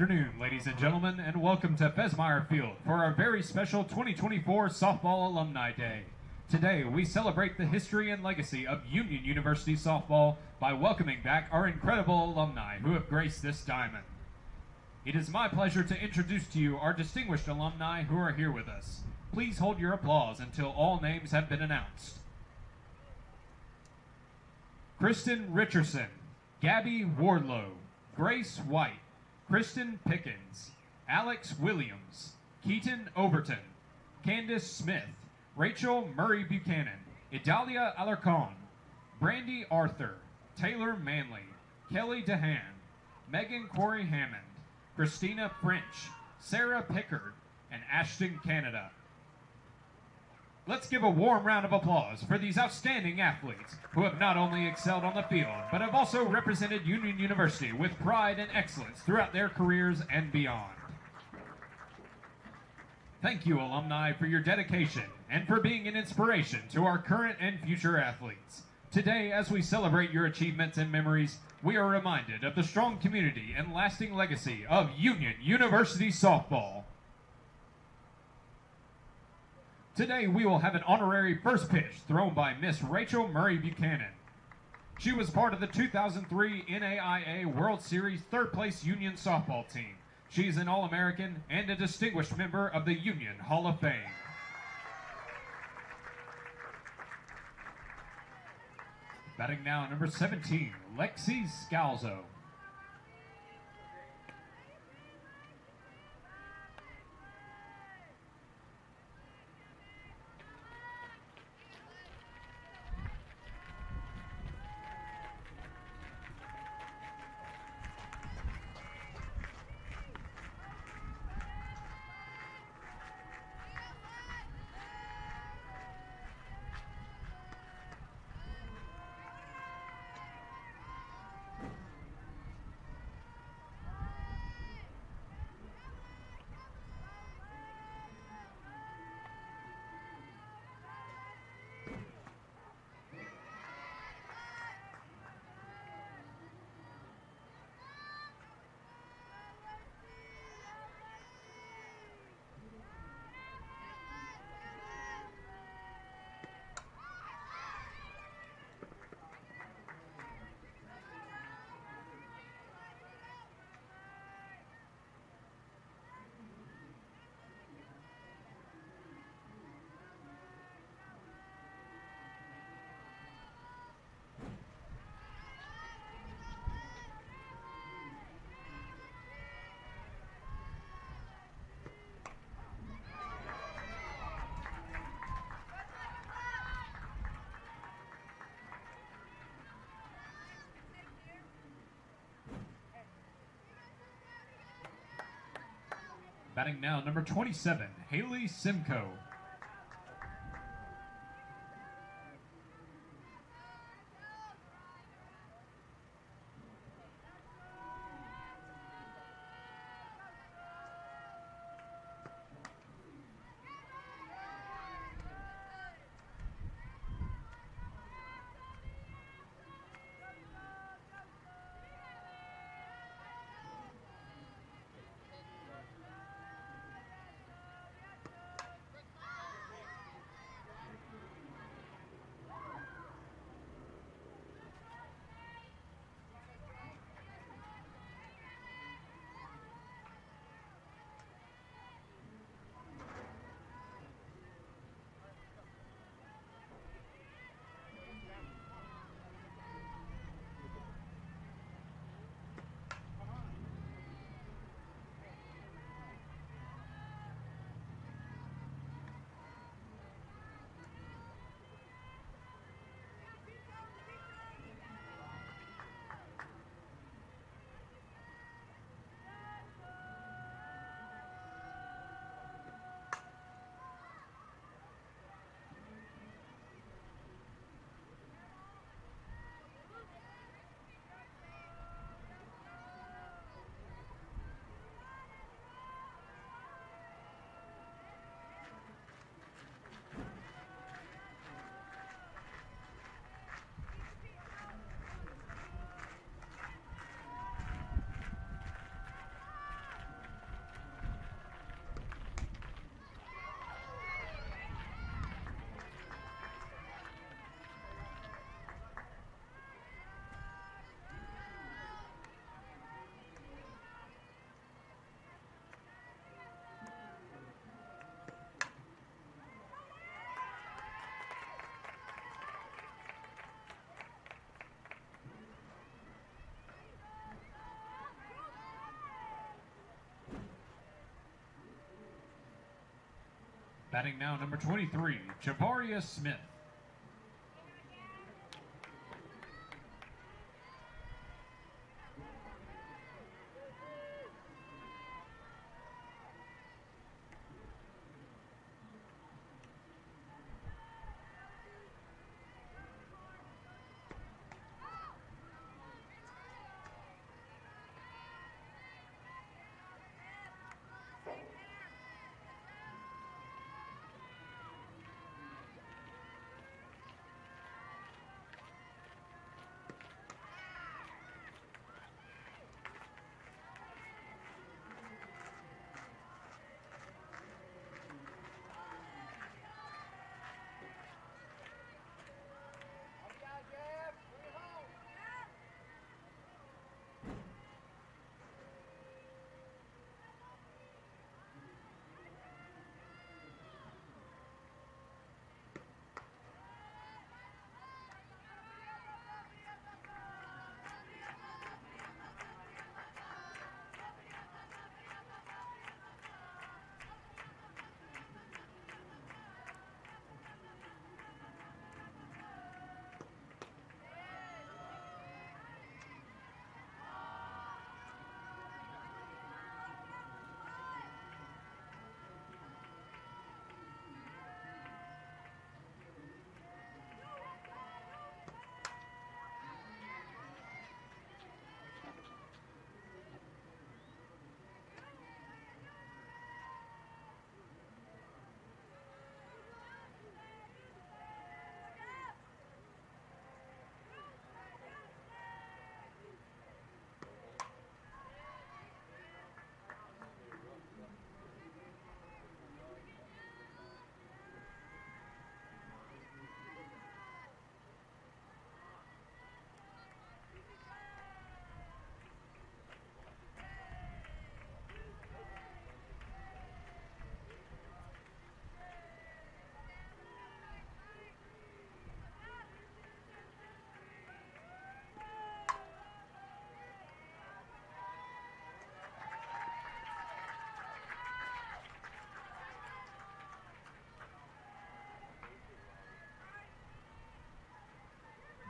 afternoon, ladies and gentlemen, and welcome to Fesmire Field for our very special 2024 Softball Alumni Day. Today, we celebrate the history and legacy of Union University softball by welcoming back our incredible alumni who have graced this diamond. It is my pleasure to introduce to you our distinguished alumni who are here with us. Please hold your applause until all names have been announced. Kristen Richardson, Gabby Wardlow, Grace White, Kristen Pickens, Alex Williams, Keaton Overton, Candace Smith, Rachel Murray Buchanan, Idalia Alarcon, Brandy Arthur, Taylor Manley, Kelly DeHan, Megan Corey Hammond, Christina French, Sarah Pickard, and Ashton Canada. Let's give a warm round of applause for these outstanding athletes who have not only excelled on the field, but have also represented Union University with pride and excellence throughout their careers and beyond. Thank you, alumni, for your dedication and for being an inspiration to our current and future athletes. Today, as we celebrate your achievements and memories, we are reminded of the strong community and lasting legacy of Union University softball. Today, we will have an honorary first pitch thrown by Miss Rachel Murray Buchanan. She was part of the 2003 NAIA World Series third place Union softball team. She's an All American and a distinguished member of the Union Hall of Fame. Batting now, number 17, Lexi Scalzo. Batting now, number 27, Haley Simcoe. Batting now number 23, Javaria Smith.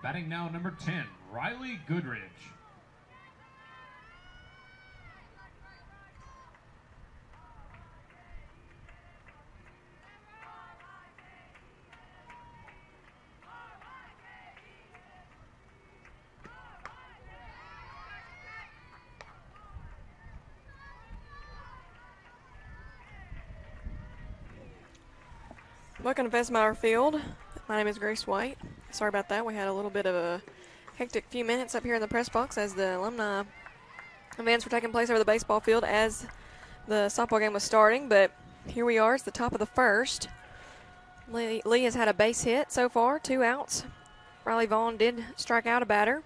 Batting now number 10, Riley Goodridge. Welcome to Fesmire Field. My name is Grace White. Sorry about that. We had a little bit of a hectic few minutes up here in the press box as the alumni events were taking place over the baseball field as the softball game was starting. But here we are. It's the top of the first. Lee, Lee has had a base hit so far, two outs. Riley Vaughn did strike out a batter.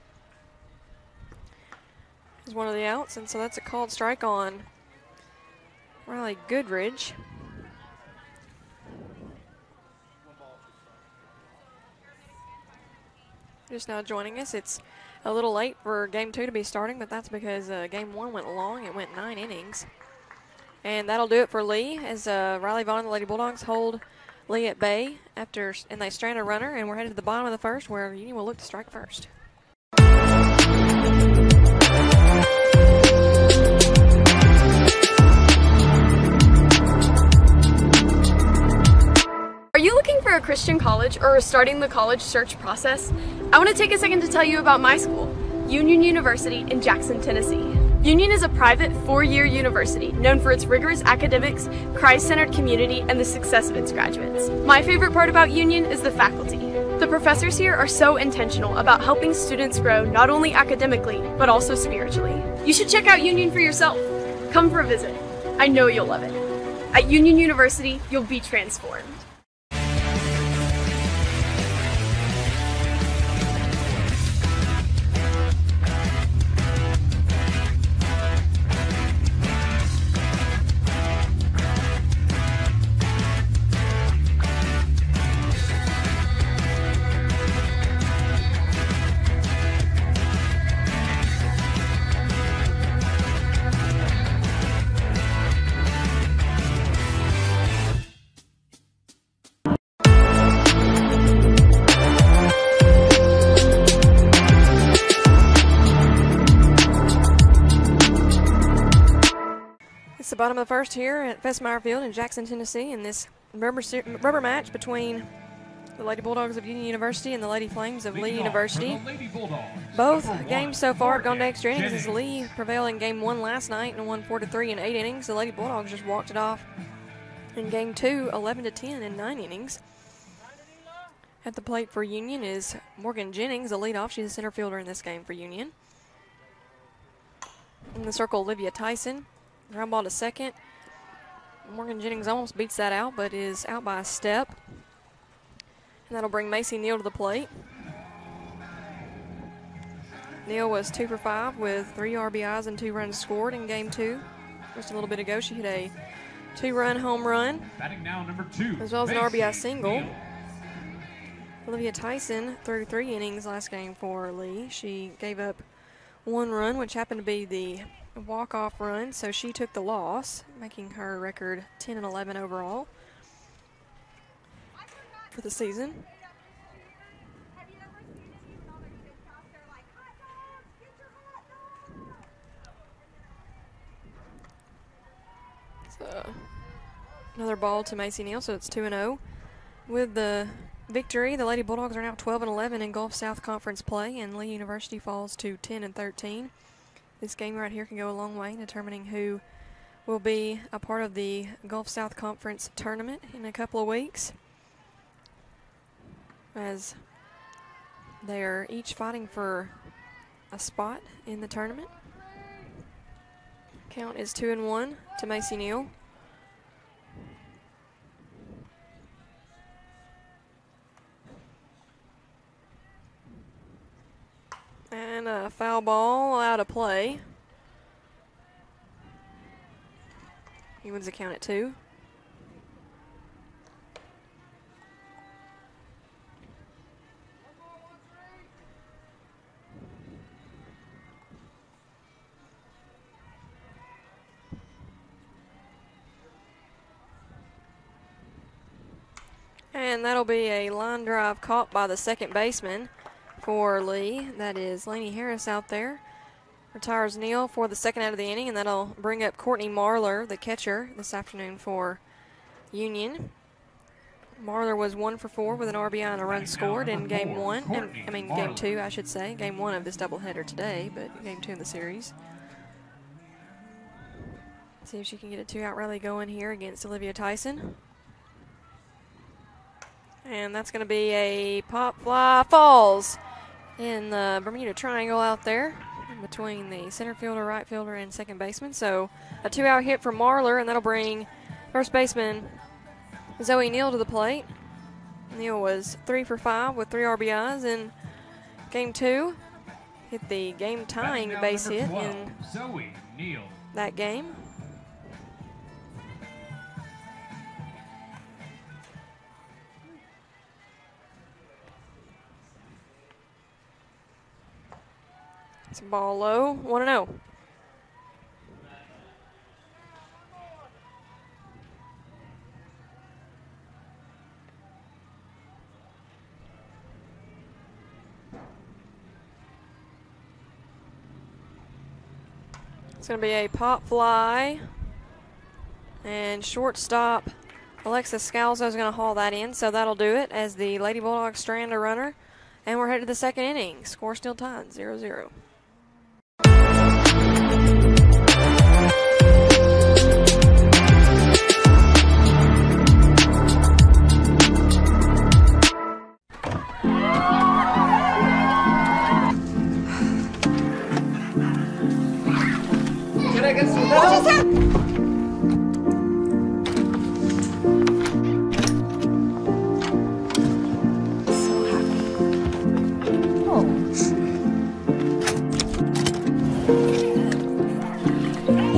Is one of the outs, and so that's a called strike on Riley Goodridge. Just now joining us, it's a little late for game two to be starting, but that's because uh, game one went long. It went nine innings. And that'll do it for Lee as uh, Riley Vaughn and the Lady Bulldogs hold Lee at bay after, and they strand a runner, and we're headed to the bottom of the first where Union will look to strike first. For a Christian college or starting the college search process? I want to take a second to tell you about my school, Union University in Jackson, Tennessee. Union is a private four-year university known for its rigorous academics, Christ-centered community, and the success of its graduates. My favorite part about Union is the faculty. The professors here are so intentional about helping students grow not only academically, but also spiritually. You should check out Union for yourself. Come for a visit. I know you'll love it. At Union University, you'll be transformed. Bottom of the first here at Fesmire Field in Jackson, Tennessee, in this rubber, rubber match between the Lady Bulldogs of Union University and the Lady Flames of Lee University. Both games so far have gone to extra innings as Lee prevailed in game one last night and won 4 to 3 in eight innings. The Lady Bulldogs just walked it off in game two, 11 to 10 in nine innings. At the plate for Union is Morgan Jennings, the leadoff. She's a center fielder in this game for Union. In the circle, Olivia Tyson. Ground ball to second. Morgan Jennings almost beats that out, but is out by a step. And that'll bring Macy Neal to the plate. Neal was two for five with three RBIs and two runs scored in game two. Just a little bit ago, she hit a two-run home run, Batting now, number two, as well as an Macy RBI single. Neal. Olivia Tyson, threw three innings last game for Lee. She gave up one run, which happened to be the walk-off run, so she took the loss, making her record 10 and 11 overall for the season. So another ball to Macy Neal, so it's 2 and 0. With the victory, the Lady Bulldogs are now 12 and 11 in Gulf South Conference play, and Lee University falls to 10 and 13. This game right here can go a long way in determining who will be a part of the Gulf South Conference tournament in a couple of weeks. As they are each fighting for a spot in the tournament. Count is two and one to Macy Neal. And a foul ball out of play. He the count at two. And that'll be a line drive caught by the second baseman for Lee. That is Laney Harris out there. Retires Neal for the second out of the inning, and that'll bring up Courtney Marlar, the catcher, this afternoon for Union. Marlar was one for four with an RBI and a run scored in game one. and- I mean, game two, I should say. Game one of this doubleheader today, but game two in the series. See if she can get a two out rally going here against Olivia Tyson. And that's going to be a pop fly falls in the Bermuda Triangle out there between the center fielder, right fielder, and second baseman. So a two out hit for Marlar, and that'll bring first baseman Zoe Neal to the plate. Neal was three for five with three RBIs in game two. Hit the game tying base hit 12, in Zoe Neal. that game. It's a ball low, 1 0. It's going to be a pop fly. And shortstop Alexis Scalzo is going to haul that in, so that'll do it as the Lady Bulldogs strand a runner. And we're headed to the second inning. Score still tied 0 0.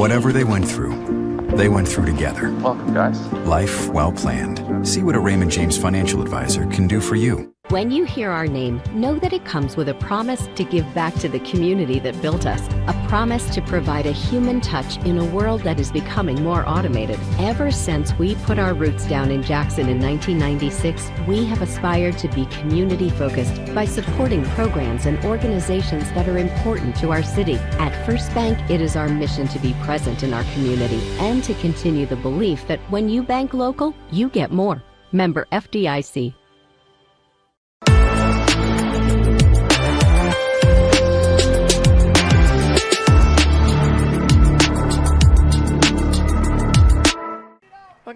Whatever they went through, they went through together. Welcome, guys. Life well planned. See what a Raymond James financial advisor can do for you. When you hear our name, know that it comes with a promise to give back to the community that built us, a promise to provide a human touch in a world that is becoming more automated. Ever since we put our roots down in Jackson in 1996, we have aspired to be community focused by supporting programs and organizations that are important to our city. At First Bank, it is our mission to be present in our community and to continue the belief that when you bank local, you get more. Member FDIC.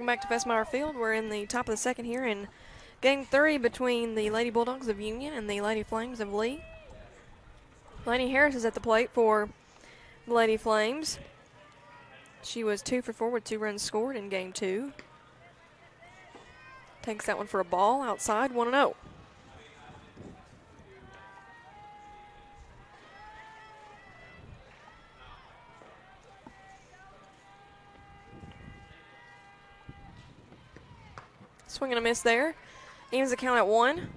Back to Fesmire Field. We're in the top of the second here in game three between the Lady Bulldogs of Union and the Lady Flames of Lee. Lainey Harris is at the plate for the Lady Flames. She was two for four with two runs scored in game two. Takes that one for a ball outside, 1 0. Swing and a miss there. Evens the count at one.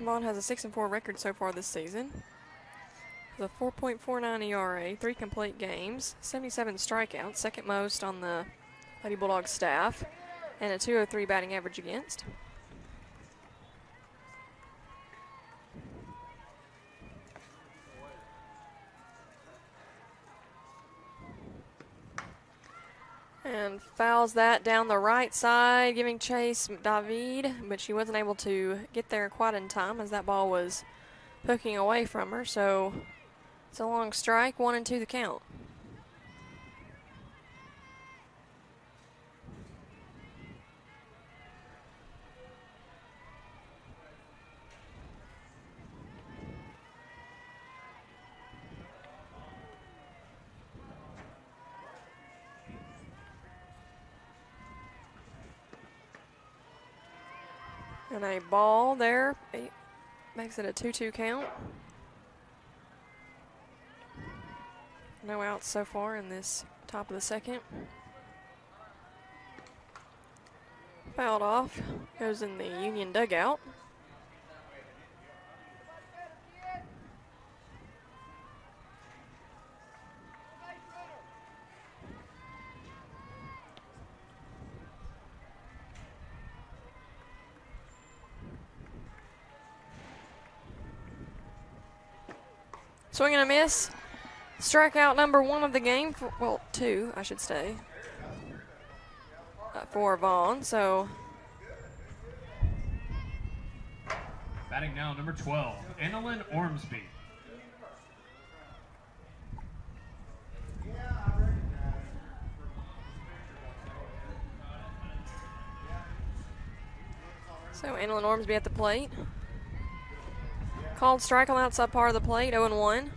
Vaughn has a 6 and 4 record so far this season. Has a 4.49 ERA, three complete games, 77 strikeouts, second most on the Lady Bulldogs staff, and a 203 batting average against. And fouls that down the right side, giving chase David, but she wasn't able to get there quite in time as that ball was hooking away from her. So it's a long strike, one and two the count. And a ball there It makes it a 2 2 count. No outs so far in this top of the second. Fouled off, goes in the Union dugout. Swing and a miss. Strikeout number one of the game. For, well, two, I should say. Uh, for Vaughn. So Batting now, number 12, Annalyn Ormsby. So Annalyn Ormsby at the plate. Called strike on the outside part of the plate, 0 1.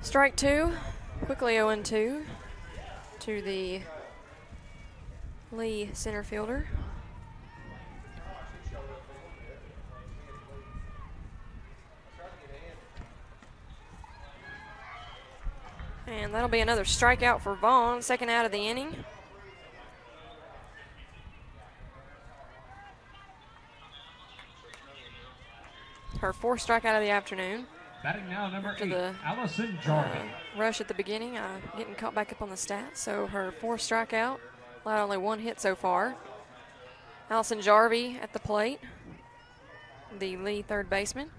Strike two, quickly 0 2 to the Lee center fielder. And that'll be another strikeout for Vaughn, second out of the inning. Her fourth strikeout of the afternoon. Batting now, number After 8, the, Allison Jarvin. Uh, rush at the beginning, uh, getting caught back up on the stats. So her fourth strikeout, allowed only one hit so far. Allison Jarvie at the plate, the Lee third baseman,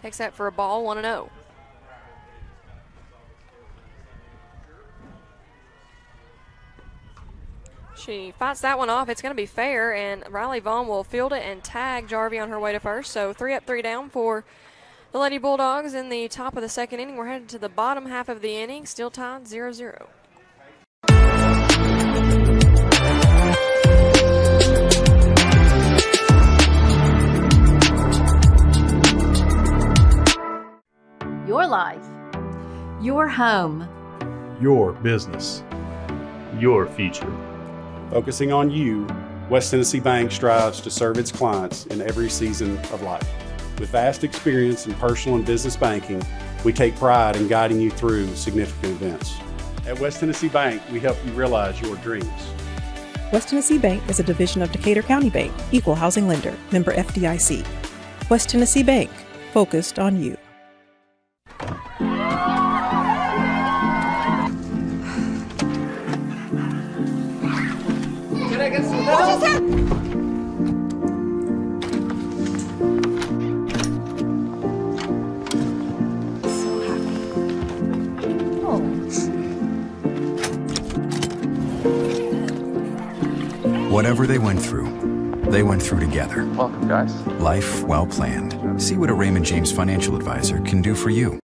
takes that for a ball, 1 0. She fights that one off. It's going to be fair, and Riley Vaughn will field it and tag Jarvie on her way to first. So three up, three down for the Lady Bulldogs in the top of the second inning. We're headed to the bottom half of the inning, still tied 0 0. Your life, your home, your business, your future. Focusing on you, West Tennessee Bank strives to serve its clients in every season of life. With vast experience in personal and business banking, we take pride in guiding you through significant events. At West Tennessee Bank, we help you realize your dreams. West Tennessee Bank is a division of Decatur County Bank, equal housing lender, member FDIC. West Tennessee Bank, focused on you. Whatever they went through, they went through together. Welcome, guys. Life well planned. See what a Raymond James financial advisor can do for you.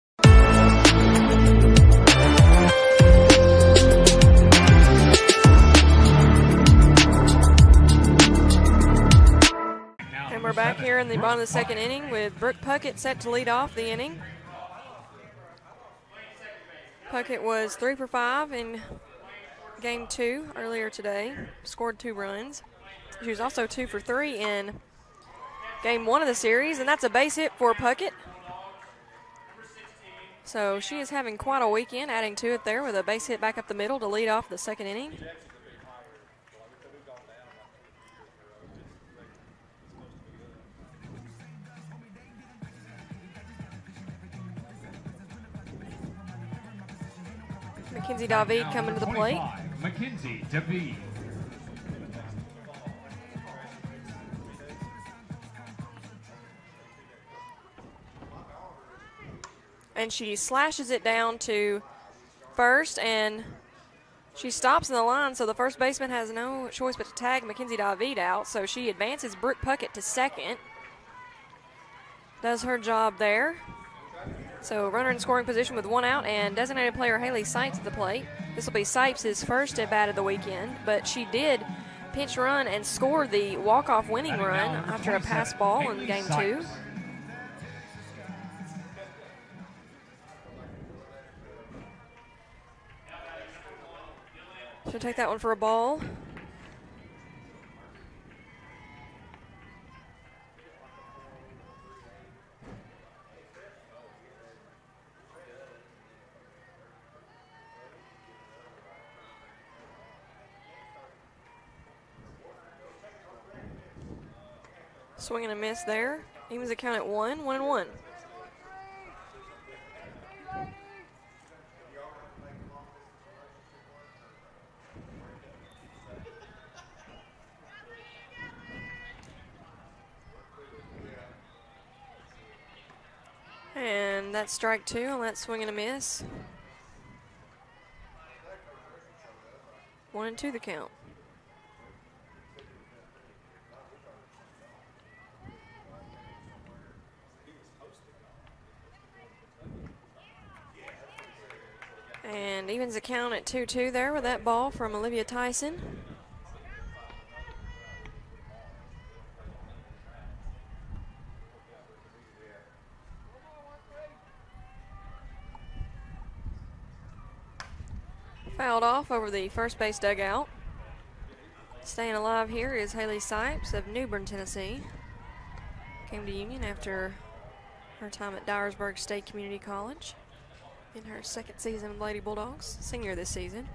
And we're back here in the bottom of the second inning with Brooke Puckett set to lead off the inning. Puckett was three for five in game two earlier today, scored two runs. She was also two for three in game one of the series, and that's a base hit for Puckett. So she is having quite a weekend, adding to it there with a base hit back up the middle to lead off the second inning. Mackenzie David coming to the plate. 25, Mackenzie David. and she slashes it down to first and she stops in the line so the first baseman has no choice but to tag Mackenzie David out so she advances Brooke Puckett to second. Does her job there. So runner in scoring position with one out and designated player Haley Sipes at the plate this will be Sipes' first at bat of the weekend but she did pinch run and score the walk-off winning run after a pass ball in game two. She'll take that one for a ball. Swing and a miss there. Evens the count at one, one and one. And that's strike two on that swing and a miss. One and two the count. And evens the count at 2 2 there with that ball from Olivia Tyson. Fouled off over the first base dugout. Staying alive here is Haley Sipes of Newbern, Tennessee. Came to Union after her time at Dyersburg State Community College in her second season with Lady Bulldogs, senior this season.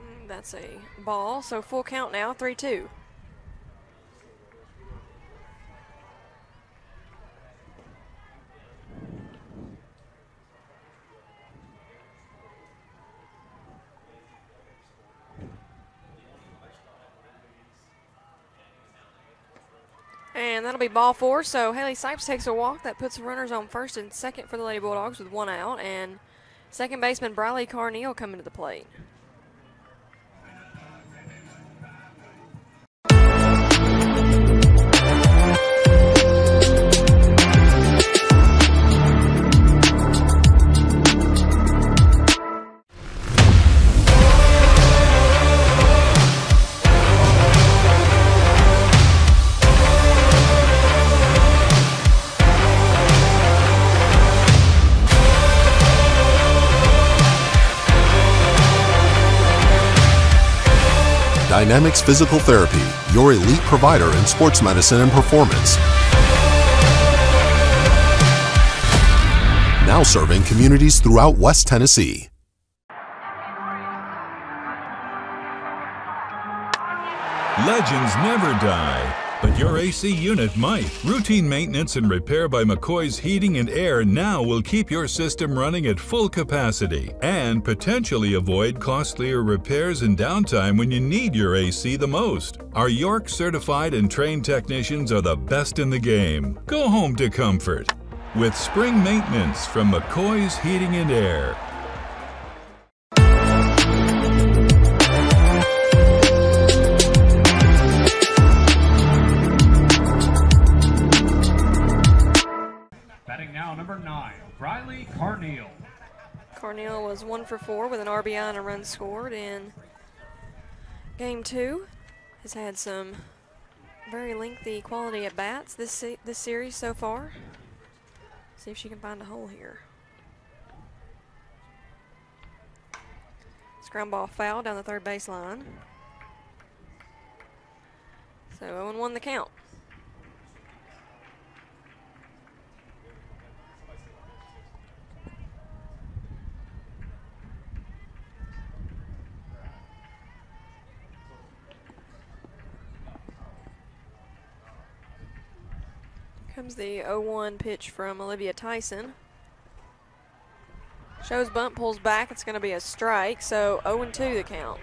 Mm, That's a ball, so full count now, 3 2. And that'll be ball four. So Haley Sipes takes a walk. That puts runners on first and second for the Lady Bulldogs with one out. And second baseman Briley Carneal coming to the plate. Dynamics Physical Therapy, your elite provider in sports medicine and performance. Now serving communities throughout West Tennessee. Legends never die, but your AC unit might. Routine maintenance and repair by McCoy's Heating and Air now will keep your system running at full capacity and potentially avoid costlier repairs and downtime when you need your AC the most. Our York certified and trained technicians are the best in the game. Go home to comfort with spring maintenance from McCoy's Heating and Air. Carneal. Carneal was one for four with an RBI and a run scored in game two. Has had some very lengthy quality at bats this se- this series so far. See if she can find a hole here. Ground ball foul down the third baseline. So 0 1 the count. Comes the 0 1 pitch from Olivia Tyson. Shows bunt, pulls back. It's going to be a strike, so 0 2 the count.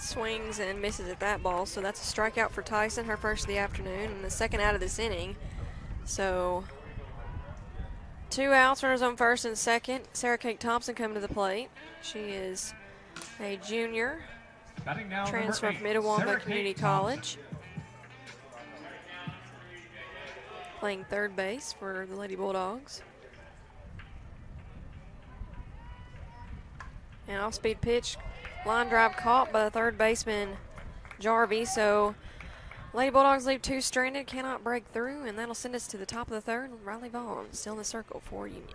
And swings and misses at that ball, so that's a strikeout for Tyson, her first of the afternoon, and the second out of this inning. So two outs, runners on first and second. Sarah Kate Thompson coming to the plate. She is a junior, transfer from Itawamba Community. College. Playing third base for the Lady Bulldogs. And off speed pitch, line drive caught by the third baseman Jarvie. So Lady Bulldogs leave two stranded, cannot break through, and that'll send us to the top of the third. Riley Vaughn still in the circle for Union.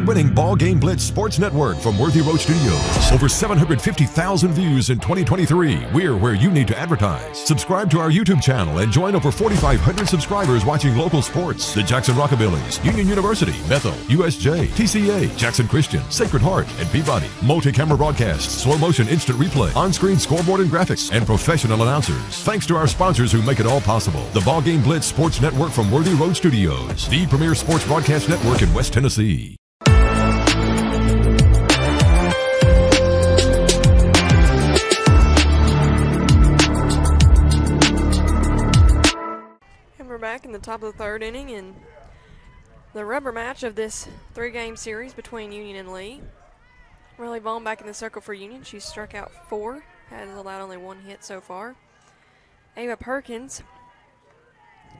Award-winning Ball Game Blitz Sports Network from Worthy Road Studios. Over 750,000 views in 2023. We're where you need to advertise. Subscribe to our YouTube channel and join over 4,500 subscribers watching local sports. The Jackson Rockabillies, Union University, Bethel, USJ, TCA, Jackson Christian, Sacred Heart, and Peabody. Multi-camera broadcasts, slow motion instant replay, on-screen scoreboard and graphics, and professional announcers. Thanks to our sponsors who make it all possible. The Ball Game Blitz Sports Network from Worthy Road Studios. The premier sports broadcast network in West Tennessee. In the top of the third inning in the rubber match of this three game series between Union and Lee. Riley Vaughn back in the circle for Union. She's struck out four, has allowed only one hit so far. Ava Perkins,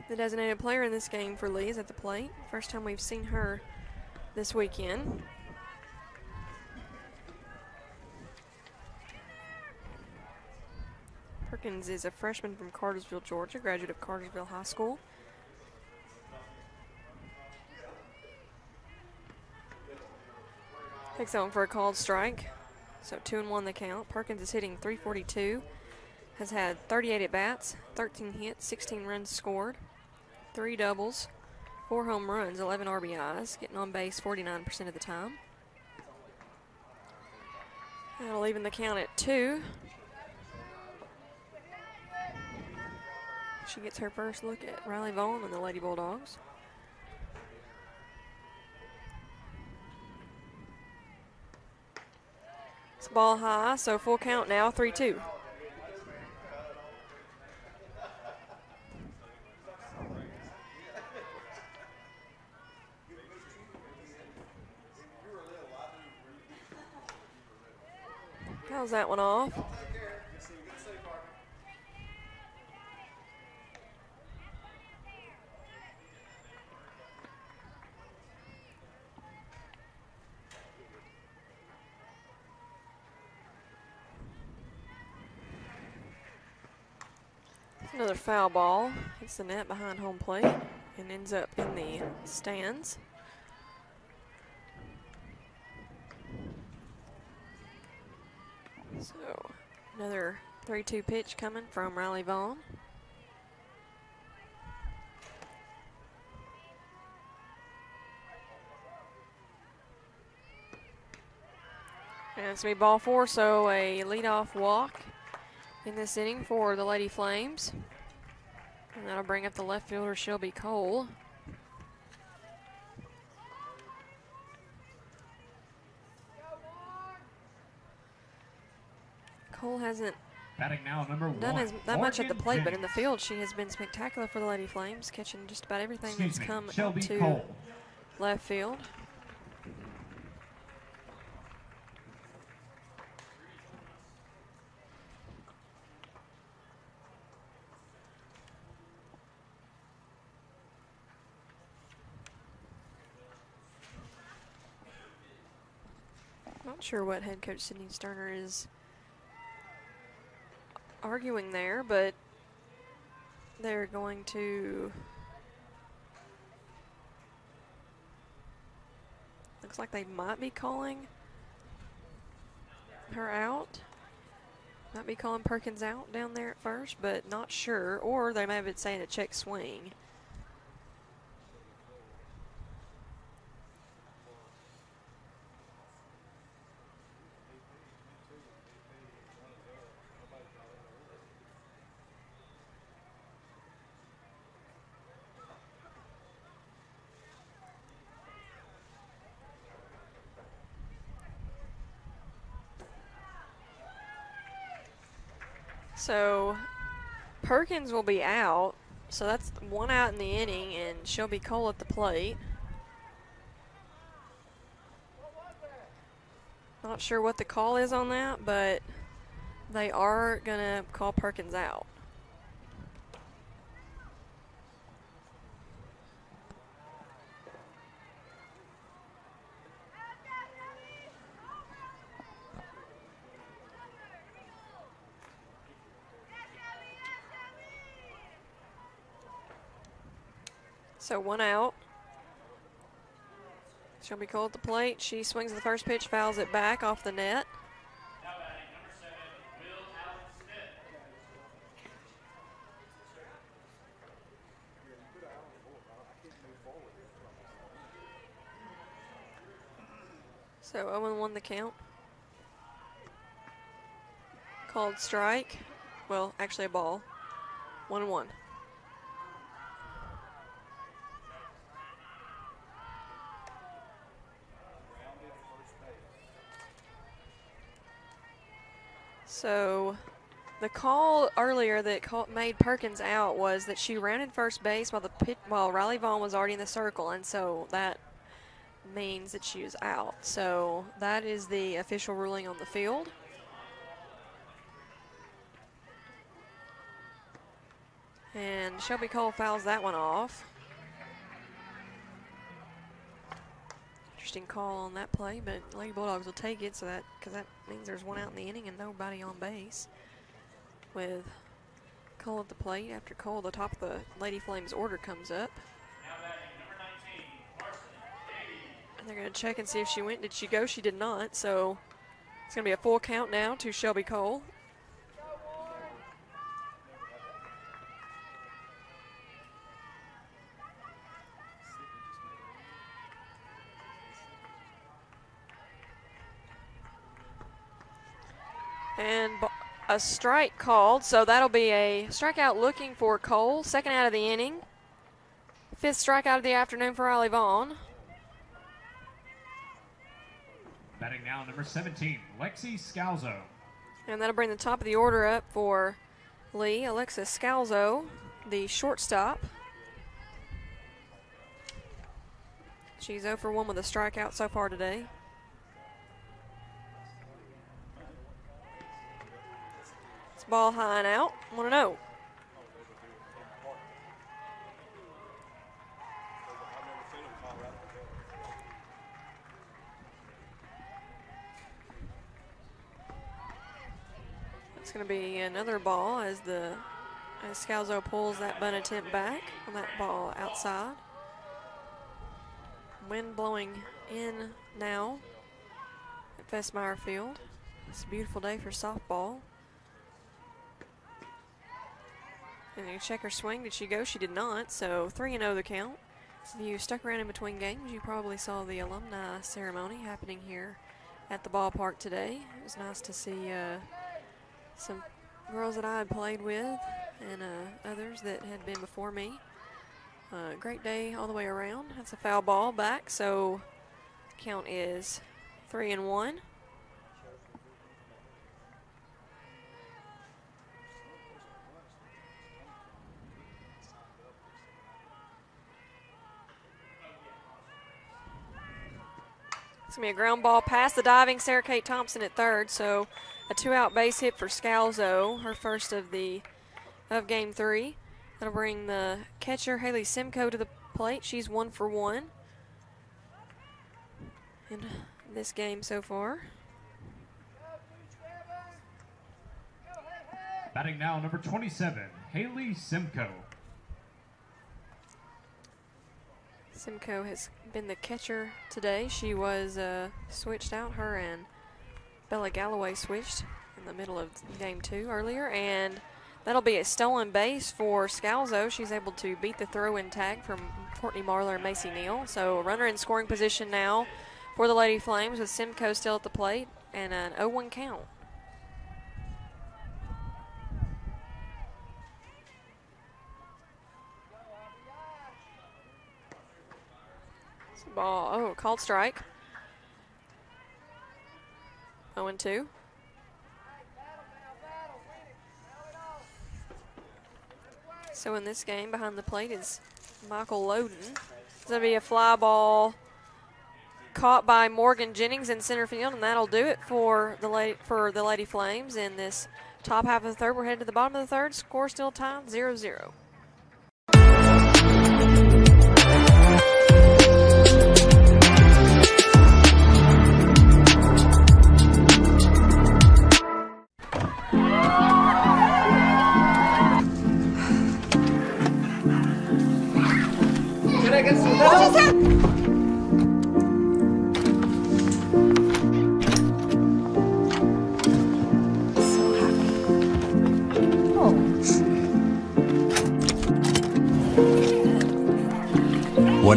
the designated player in this game for Lee, is at the plate. First time we've seen her this weekend. Perkins is a freshman from Cartersville, Georgia, graduate of Cartersville High School. Takes that for a called strike. So two and one the count. Perkins is hitting 342. Has had 38 at bats, 13 hits, 16 runs scored, three doubles, four home runs, 11 RBIs, getting on base 49% of the time. That'll even the count at two. She gets her first look at Riley Vaughn and the Lady Bulldogs. It's ball high, so full count now, 3 2. How's that one off? Another foul ball. Hits the net behind home plate and ends up in the stands. So another 3-2 pitch coming from Riley Vaughn. And it's going to be ball four, so a leadoff walk in this inning for the Lady Flames. And that'll bring up the left fielder, Shelby Cole. Cole hasn't Batting now, number done one. as, that much at the Morgan plate, but in the field she has been spectacular for the Lady Flames, catching just about everything Excuse that's me, come Shelby to Cole. left field. Sure what head coach Sydney Sterner is arguing there, but they're going to. Looks like they might be calling her out. Might be calling Perkins out down there at first, but not sure. Or they may have been saying a check swing. So Perkins will be out. So that's one out in the inning, and Shelby Cole at the plate. Not sure what the call is on that, but they are going to call Perkins out. So one out. Shelby Cole at the plate. She swings the first pitch, fouls it back off the net. So 0 1 the count. Called strike. Well, actually a ball. 1 1. So the call earlier that made Perkins out was that she rounded first base while the pit, while Riley Vaughn was already in the circle, and so that means that she was out. So that is the official ruling on the field. And Shelby Cole fouls that one off. Interesting call on that play, but Lady Bulldogs will take it so that because that means there's one out in the inning and nobody on base. With Cole at the plate after Cole, the top of the Lady Flames order comes up. And they're going to check and see if she went. Did she go? She did not. So it's going to be a full count now to Shelby Cole. A strike called, so that'll be a strikeout looking for Cole, second out of the inning. Fifth strikeout of the afternoon for Riley Vaughn. Batting now number 17, Lexi Scalzo. And that'll bring the top of the order up for Lee, Alexis Scalzo, the shortstop. She's 0 for 1 with a strikeout so far today. Ball high and out. 1 0. It's going to be another ball as the as Scalzo pulls that bunt attempt back on that ball outside. Wind blowing in now at Fesmire Field. It's a beautiful day for softball. And you check her swing. Did she go? She did not. So 3 0 the count. If you stuck around in between games, you probably saw the alumni ceremony happening here at the ballpark today. It was nice to see uh, some girls that I had played with and uh, others that had been before me. Uh, great day all the way around. That's a foul ball back, so count is three and one. It's going to be a ground ball past the diving Sarah Kate Thompson at third, so a two-out base hit for Scalzo, her first of the of game three. That'll bring the catcher Haley Simcoe to the plate. She's one for one in this game so far. Batting now number 27, Haley Simcoe. Simcoe has been the catcher today. She was uh, switched out, her and Bella Galloway switched in the middle of game two earlier, and that'll be a stolen base for Scalzo. She's able to beat the throw in tag from Courtney Marlar and Macy Neal. So a runner in scoring position now for the Lady Flames with Simcoe still at the plate and an 0-1 count. Ball, oh, called strike. 0 2. So in this game, behind the plate is Michael Loden. It's going to be a fly ball caught by Morgan Jennings in center field, and that'll do it for the lady, for the Lady Flames in this top half of the third. We're headed to the bottom of the third. Score still tied 0 0.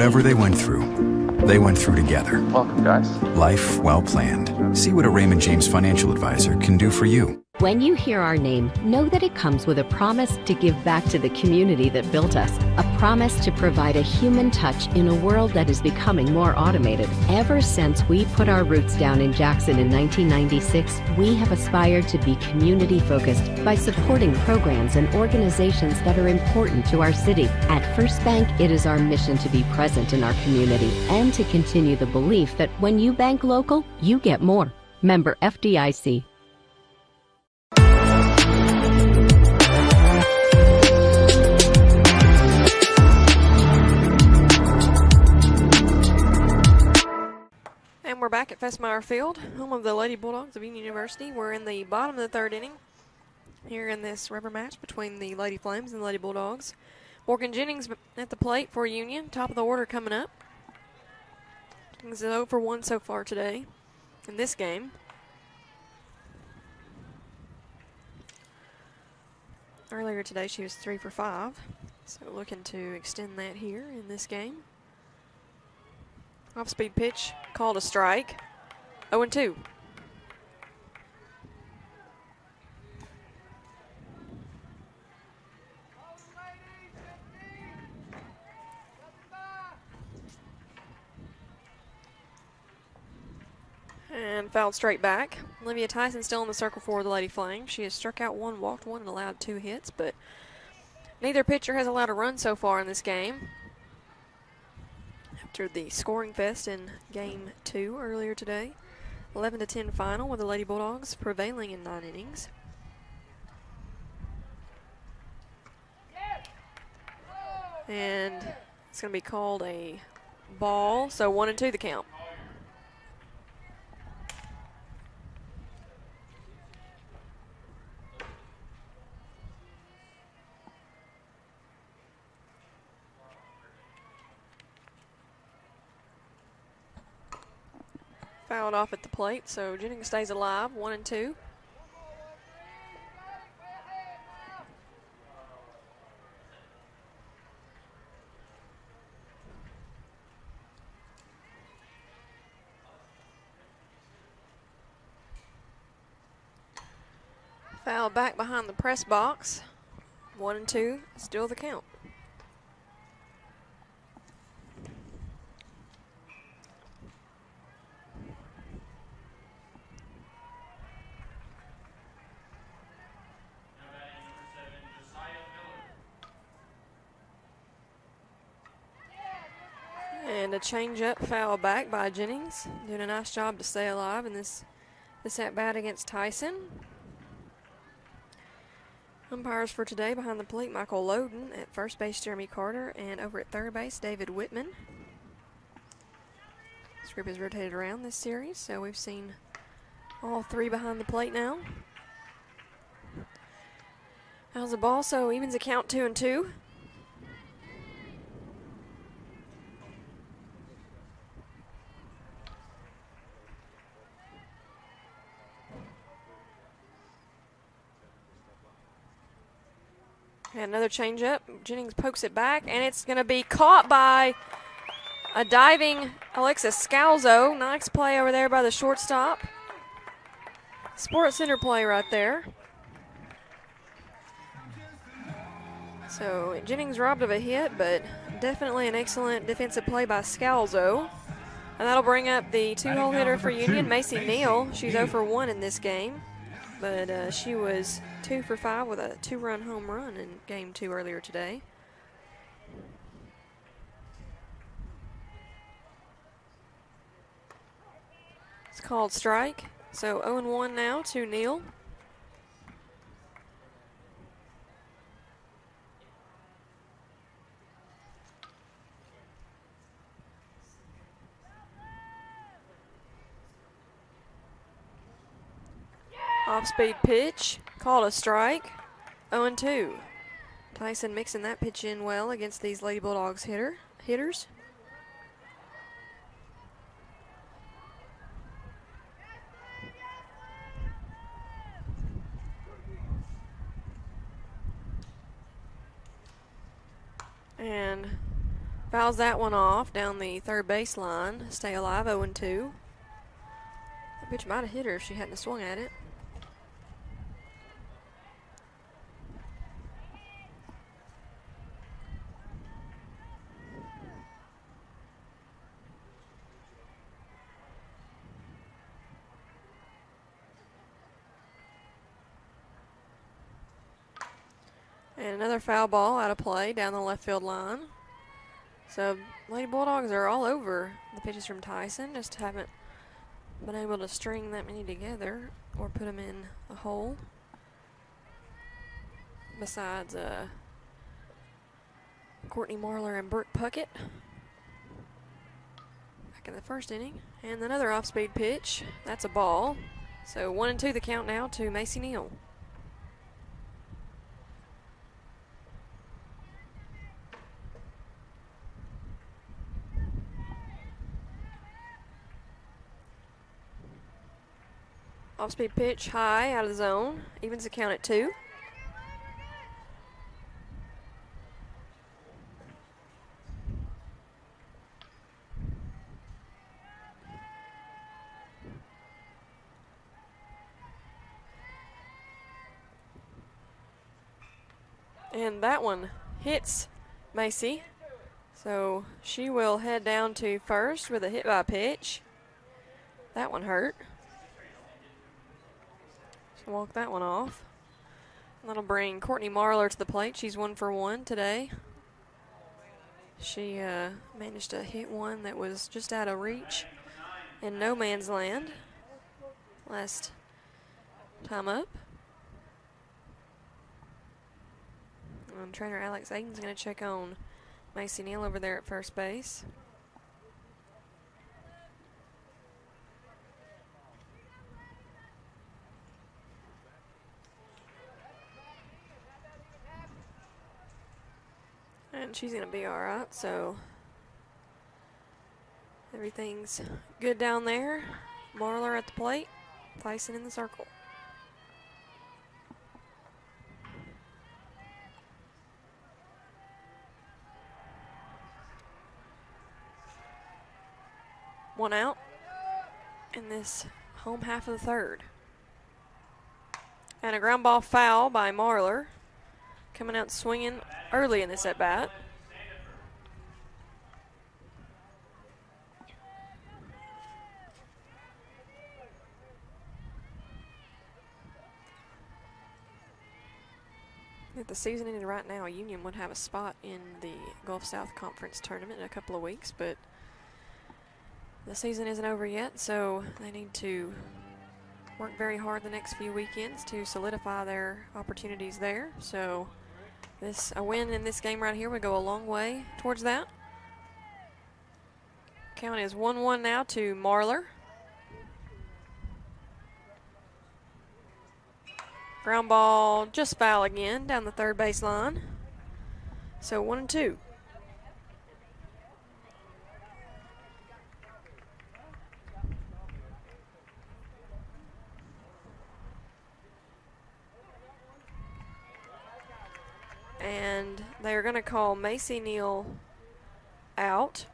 Whatever they went through, they went through together. Welcome, guys. Life well planned. See what a Raymond James financial advisor can do for you. When you hear our name, know that it comes with a promise to give back to the community that built us, a promise to provide a human touch in a world that is becoming more automated. Ever since we put our roots down in Jackson in 1996, we have aspired to be community focused by supporting programs and organizations that are important to our city. At First Bank, it is our mission to be present in our community and to continue the belief that when you bank local, you get more. Member FDIC. And we're back at Fesmire Field, home of the Lady Bulldogs of Union University. We're in the bottom of the third inning here in this rubber match between the Lady Flames and the Lady Bulldogs. Morgan Jennings at the plate for Union, top of the order coming up. Things is oh for one so far today in this game. Earlier today, she was three for five, so looking to extend that here in this game. Off speed pitch, called a strike. 0 and 2. And fouled straight back. Olivia Tyson still in the circle for the Lady Flame. She has struck out one, walked one, and allowed two hits, but neither pitcher has allowed a run so far in this game. After the scoring fest in game two earlier today, 11 to 10 final with the Lady Bulldogs prevailing in nine innings. And it's going to be called a ball. So one and two the count. Fouled off at the plate, so Jennings stays alive, one and two. Foul back behind the press box. One and two, still the count. A changeup foul back by Jennings. Doing a nice job to stay alive in this this at bat against Tyson. Umpires for today behind the plate Michael Loden at first base Jeremy Carter and over at third base David Whitman. This group has rotated around this series, so we've seen all three behind the plate now. How's the ball? So evens the count two and two. And another changeup. Jennings pokes it back, and it's going to be caught by a diving Alexis Scalzo. Nice play over there by the shortstop. Sports Center play right there. So Jennings robbed of a hit, but definitely an excellent defensive play by Scalzo. And that'll bring up the two-hole hitter for Union, Macy Neal. She's 0 for 1 in this game, but uh, she was two for five with a two-run home run in game two earlier today. It's called strike. So 0-1 now to Neal. Off speed pitch, called a strike. 0 2. Tyson mixing that pitch in well against these Lady Bulldogs hitter hitters. And fouls that one off down the third base line. Stay alive 0 2. That pitch might have hit her if she hadn't swung at it. And another foul ball out of play down the left field line. So Lady Bulldogs are all over the pitches from Tyson. Just haven't been able to string that many together or put them in a hole. Besides uh, Courtney Marlar and Brooke Puckett back in the first inning. And another off-speed pitch. That's a ball. So one and two the count now to Macy Neal. Off speed pitch, high, out of the zone. Evens the count at two. And that one hits Macy. So she will head down to first with a hit by pitch. That one hurt. Walk that one off. That'll bring Courtney Marlar to the plate. She's one for one today. She uh, managed to hit one that was just out of reach in no man's land last time up. And trainer Alex Aiden's going to check on Macy Neal over there at first base. And she's going to be all right, so everything's good down there. Marlar at the plate, Tyson in the circle. One out in this home half of the third. And a ground ball foul by Marlar. Coming out swinging early in this at bat. If the season ended right now, Union would have a spot in the Gulf South Conference tournament in a couple of weeks, but the season isn't over yet, so they need to work very hard the next few weekends to solidify their opportunities there. So this a win in this game right here would go a long way towards that. Count is 1-1 now to Marlar. Ground ball just foul again down the third baseline. So one and two. And they are going to call Macy Neal out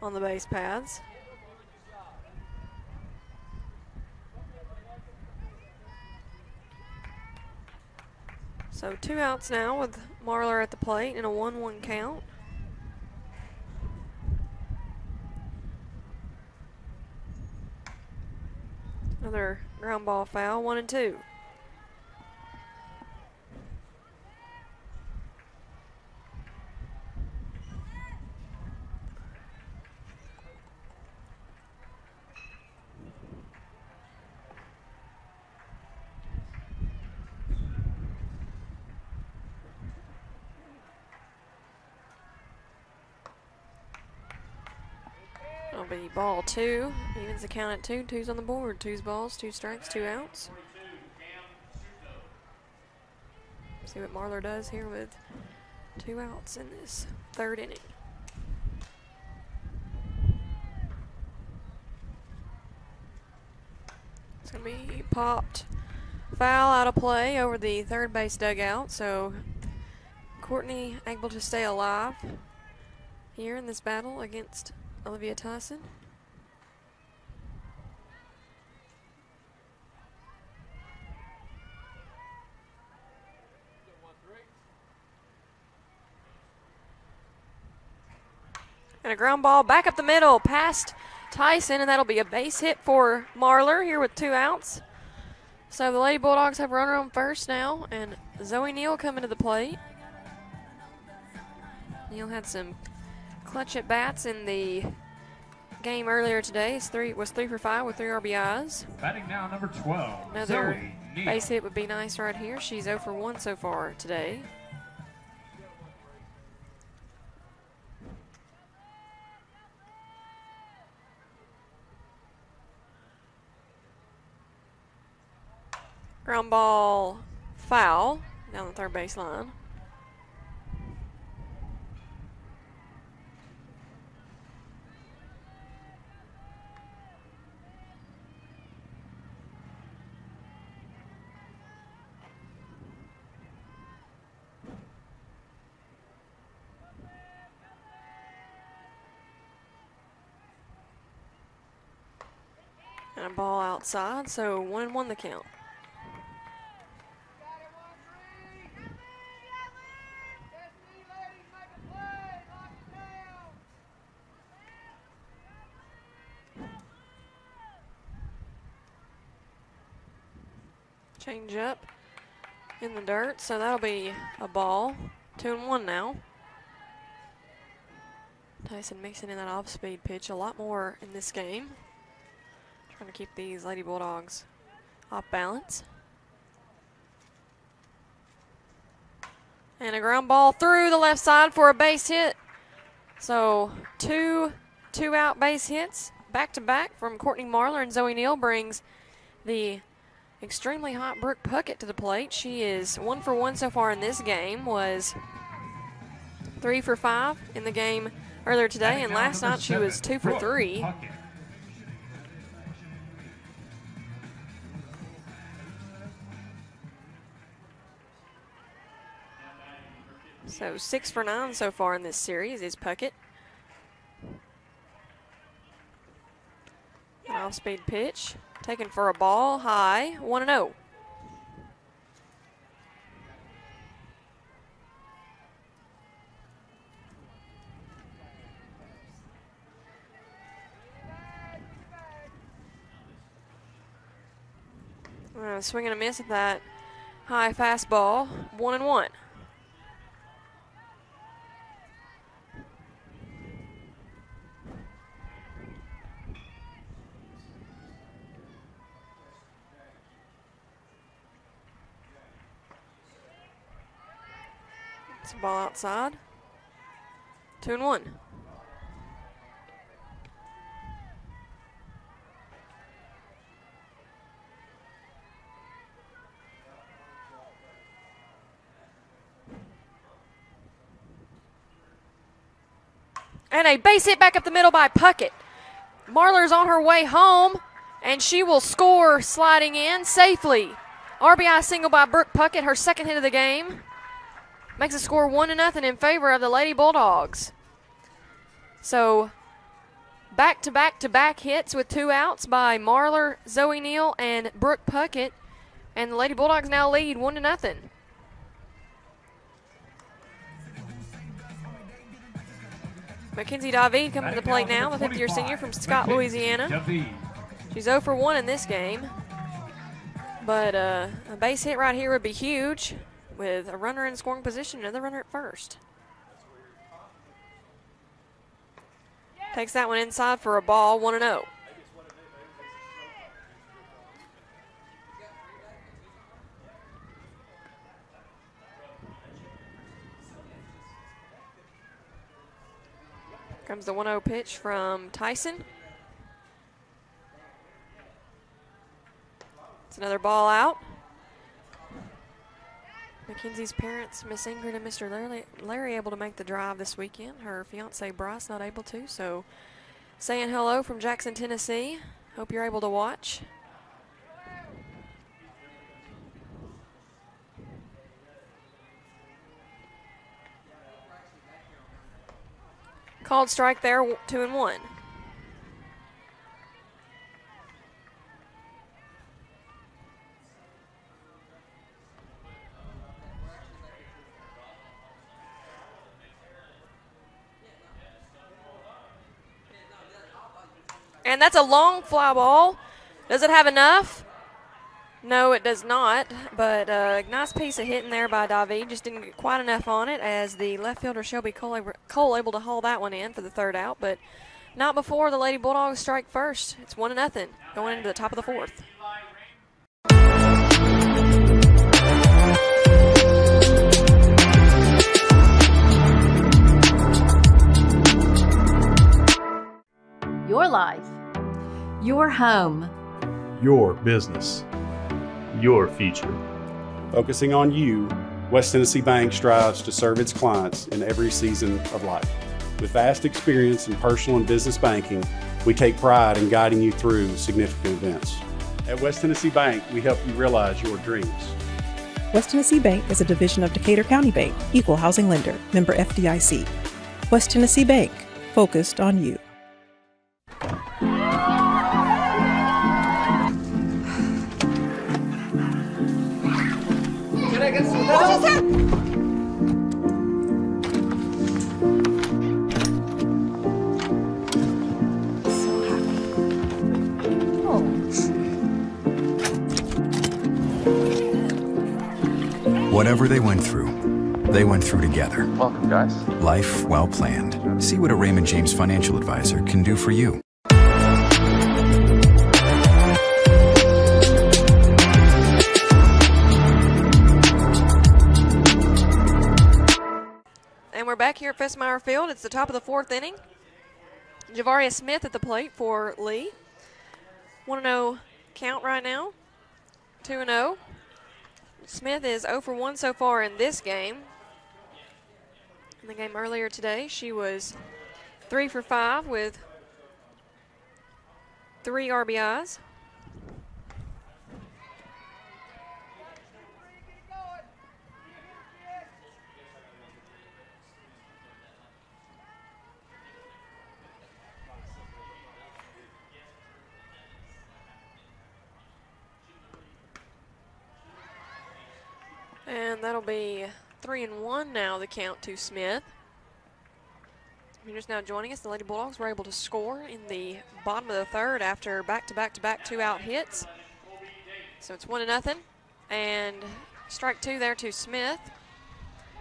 on the base paths. So two outs now with Marlar at the plate in a 1-1 count. Another ground ball foul, one and two. It'll be ball two. Evens the count at two. Two's on the board. Two's balls, two strikes, two outs. See what Marlar does here with two outs in this third inning. It's going to be popped foul out of play over the third base dugout. So Courtney able to stay alive here in this battle against Olivia Tyson. A ground ball back up the middle past Tyson, and that'll be a base hit for Marlar here with two outs. So the Lady Bulldogs have runner on first now, and Zoe Neal coming to the plate. Neal had some clutch at bats in the game earlier today. It's three was three for five with three RBIs. Batting now number 12. Another Zoe Neal. base hit would be nice right here. She's 0 for 1 so far today. Ground ball foul down the third base line. And a ball outside, so one and one the count. Change up in the dirt, so that'll be a ball. Two and one now. Tyson mixing in that off-speed pitch a lot more in this game. Trying to keep these Lady Bulldogs off balance. And a ground ball through the left side for a base hit. So two two out base hits back to back from Courtney Marlar and Zoe Neal brings the extremely hot Brooke Puckett to the plate. She is one for one so far in this game, was three for five in the game earlier today, and last night she was two for three. So six for nine so far in this series is Puckett. An off-speed pitch, taken for a ball high, one and oh. zero. Uh, swing and a miss at that high fastball, one and one. It's a ball outside. Two and one. And a base hit back up the middle by Puckett. Marlar's on her way home, and she will score sliding in safely. RBI single by Brooke Puckett, her second hit of the game. Makes the score one to nothing in favor of the Lady Bulldogs. So back to back to back hits with two outs by Marlar, Zoe Neal, and Brooke Puckett. And the Lady Bulldogs now lead one to nothing. Mackenzie David coming to the plate now, the 50 year senior from Scott, Louisiana. She's 0 for 1 in this game. But uh, a base hit right here would be huge with a runner in scoring position, and the runner at first. Takes that one inside for a ball, 1 0. Comes the 1 0 pitch from Tyson. It's another ball out. Mackenzie's parents, Miss Ingrid and Mr. Larry, Larry, able to make the drive this weekend. Her fiance Bryce not able to. So, saying hello from Jackson, Tennessee. Hope you're able to watch. Called strike there, two and one. And that's a long fly ball. Does it have enough? No, it does not. But a uh, nice piece of hitting there by David. Just didn't get quite enough on it as the left fielder Shelby Cole, Cole able to haul that one in for the third out. But not before the Lady Bulldogs strike first. It's one to nothing going into the top of the fourth. Your life. Your home. Your business. Your future. Focusing on you, West Tennessee Bank strives to serve its clients in every season of life. With vast experience in personal and business banking, we take pride in guiding you through significant events. At West Tennessee Bank, we help you realize your dreams. West Tennessee Bank is a division of Decatur County Bank, equal housing lender, member FDIC. West Tennessee Bank, focused on you. I get some help? Oh. Whatever they went through, they went through together. Welcome, guys. Life well planned. See what a Raymond James financial advisor can do for you. Back here at Fesmire Field. It's the top of the fourth inning. Javaria Smith at the plate for Lee. 1 0 count right now. 2 0. Smith is 0 for 1 so far in this game. In the game earlier today, she was 3 for 5 with three RBIs. And that'll be three and one now, the count to Smith. You're just now joining us, the Lady Bulldogs were able to score in the bottom of the third after back to back to back two out hits. So it's one to nothing. And strike two there to Smith.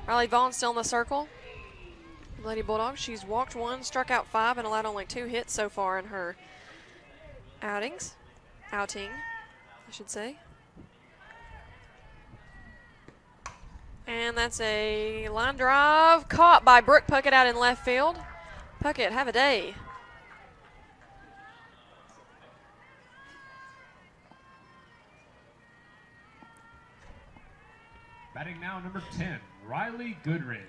Riley Vaughn still in the circle. Lady Bulldogs, she's walked one, struck out five, and allowed only two hits so far in her outings. Outing, I should say. And that's a line drive caught by Brooke Puckett out in left field. Puckett, have a day. Batting now, number 10, Riley Goodridge.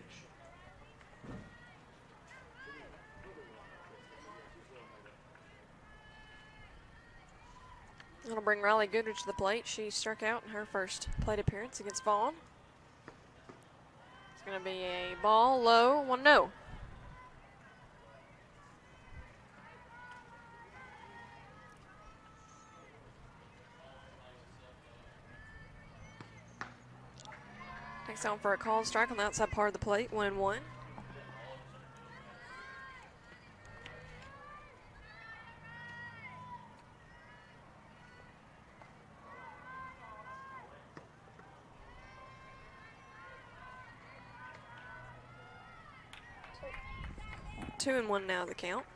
That'll bring Riley Goodrich to the plate. She struck out in her first plate appearance against Vaughn. Going to be a ball low, 1 no. Next down for a call strike on the outside part of the plate, 1 and 1. Two and one now, the count.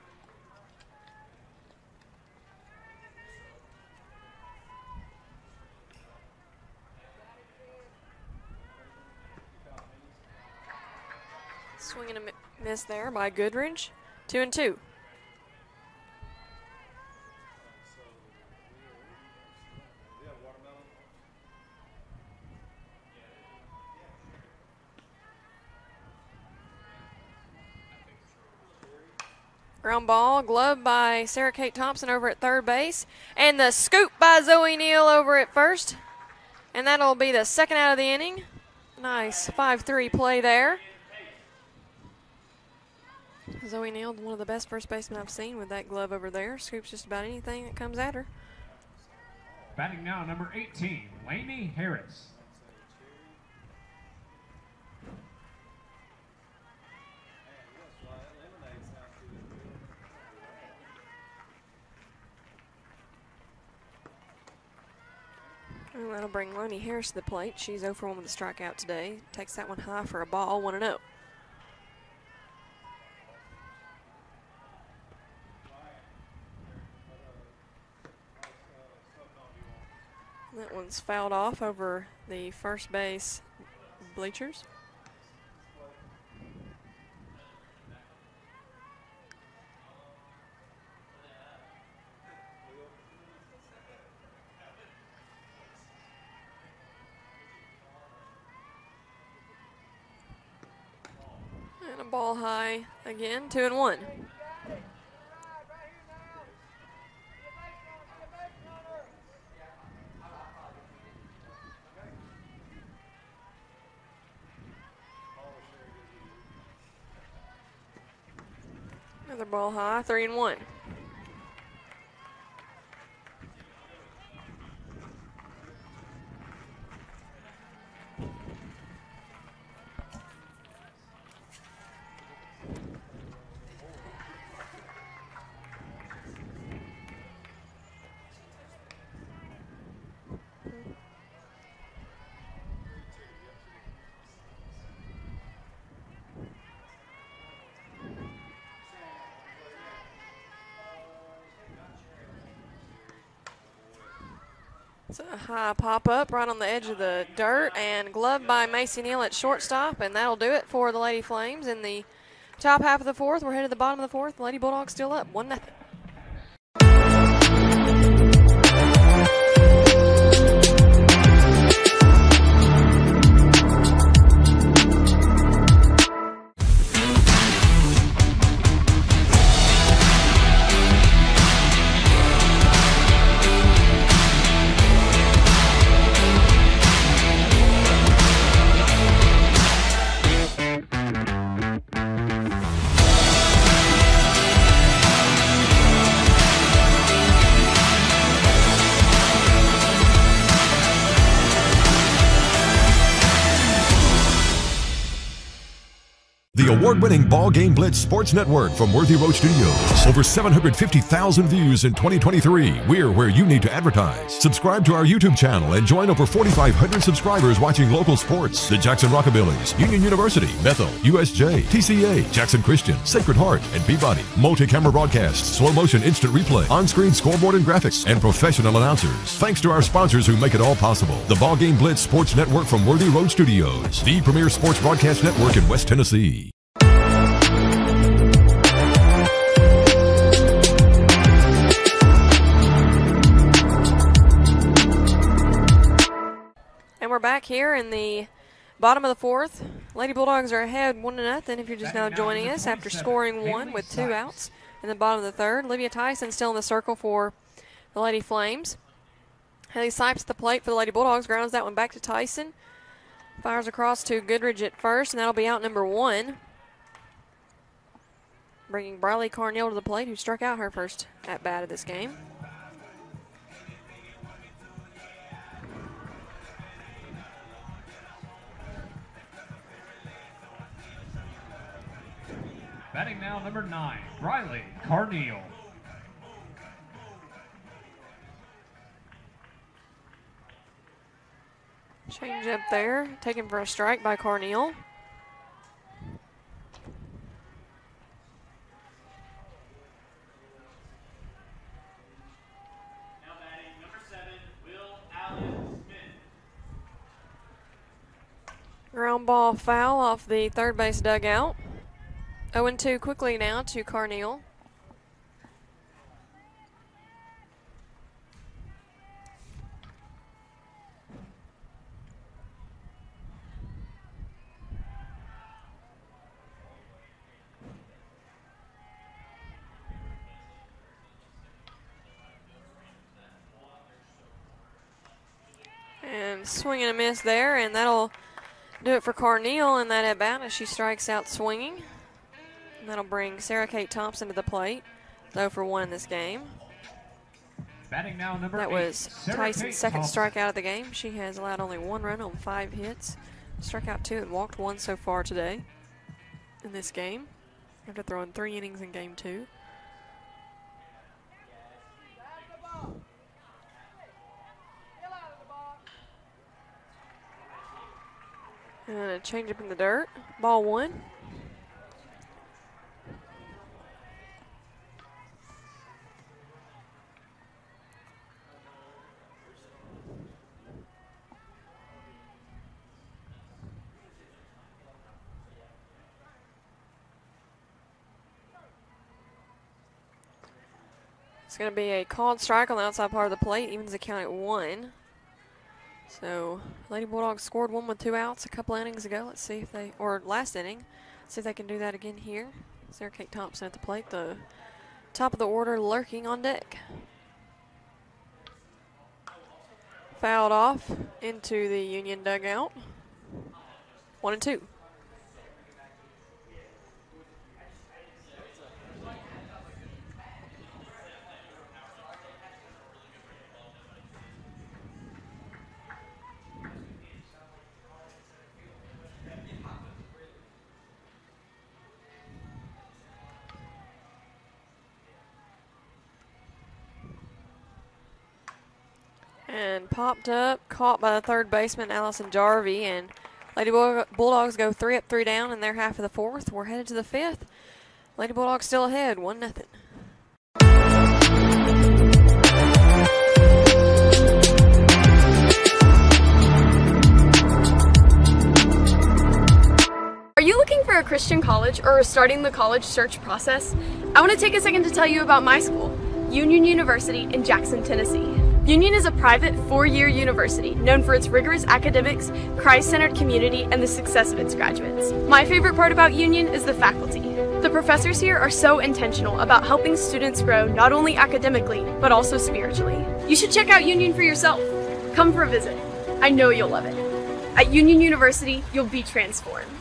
Swing and a miss there by Goodridge. Two and two. Ground ball, Glove by Sarah Kate Thompson over at third base. And the scoop by Zoe Neal over at first. And that'll be the second out of the inning. Nice 5 3 play there. Zoe Neal, one of the best first basemen I've seen with that glove over there. Scoops just about anything that comes at her. Batting now, number 18, Lainey Harris. And that'll bring Lonnie Harris to the plate. She's 0 for 1 with a strikeout today. Takes that one high for a ball, 1 0. That one's fouled off over the first base bleachers. Ball high again, two and one. Another ball high, three and one. High pop up right on the edge of the dirt and gloved by Macy Neal at shortstop, and that'll do it for the Lady Flames in the top half of the fourth. We're headed to the bottom of the fourth. Lady Bulldogs still up, one nothing. Winning Ball Game Blitz Sports Network from Worthy Road Studios. Over 750,000 views in 2023. We're where you need to advertise. Subscribe to our YouTube channel and join over 4,500 subscribers watching local sports. The Jackson Rockabillys, Union University, Bethel, USJ, TCA, Jackson Christian, Sacred Heart, and Peabody. Multi camera broadcasts, slow motion instant replay, on screen scoreboard and graphics, and professional announcers. Thanks to our sponsors who make it all possible. The Ball Game Blitz Sports Network from Worthy Road Studios, the premier sports broadcast network in West Tennessee. Back here in the bottom of the fourth. Lady Bulldogs are ahead one to nothing. If you're just now joining us after scoring one with two outs in the bottom of the third, Olivia Tyson still in the circle for the Lady Flames. Haley Sipes at the plate for the Lady Bulldogs. Grounds that one back to Tyson. Fires across to Goodridge at first, and that'll be out number one. Bringing Briley Carneal to the plate, who struck out her first at bat of this game. Batting now number nine, Riley Carneal. Change up there, taken for a strike by Carneal. Ground ball foul off the third base dugout. 0 2 quickly now to Carneal. And swing and a miss there, and that'll do it for Carneal in that at bat as she strikes out swinging. That'll bring Sarah Kate Thompson to the plate, though for one in this game. Batting now number That eight, was Sarah Tyson's Kate second Thompson. strikeout of the game. She has allowed only one run on five hits, struck out two and walked one so far today in this game after throwing three innings in game two. And a change up in the dirt. Ball one. Going to be a called strike on the outside part of the plate, evens the count at one. So, Lady Bulldogs scored one with two outs a couple innings ago. Let's see if they, or last inning, see if they can do that again here. Sarah Kate Thompson at the plate, the top of the order lurking on deck. Fouled off into the Union dugout. One and two. and popped up, caught by the third baseman, Allison Jarvie, And Lady Bulldogs go three up, three down in their half of the fourth. We're headed to the fifth. Lady Bulldogs still ahead, 1 nothing. Are you looking for a Christian college or starting the college search process? I want to take a second to tell you about my school, Union University in Jackson, Tennessee. Union is a private four year university known for its rigorous academics, Christ centered community, and the success of its graduates. My favorite part about Union is the faculty. The professors here are so intentional about helping students grow not only academically, but also spiritually. You should check out Union for yourself. Come for a visit. I know you'll love it. At Union University, you'll be transformed.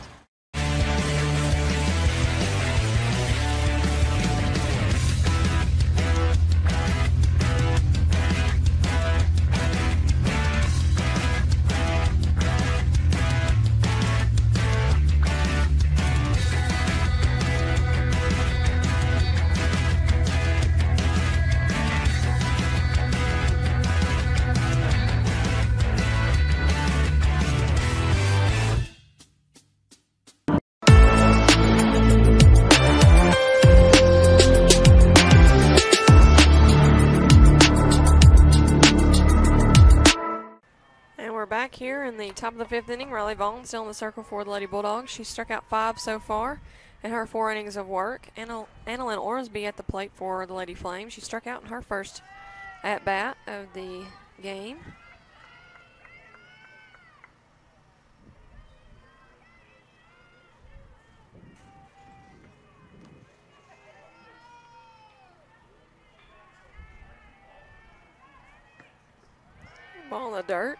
Top of the fifth inning. Riley Vaughn still in the circle for the Lady Bulldogs. She struck out five so far in her four innings of work. Anna, Annalyn Ormsby at the plate for the Lady Flames. She struck out in her first at bat of the game. Ball in the dirt.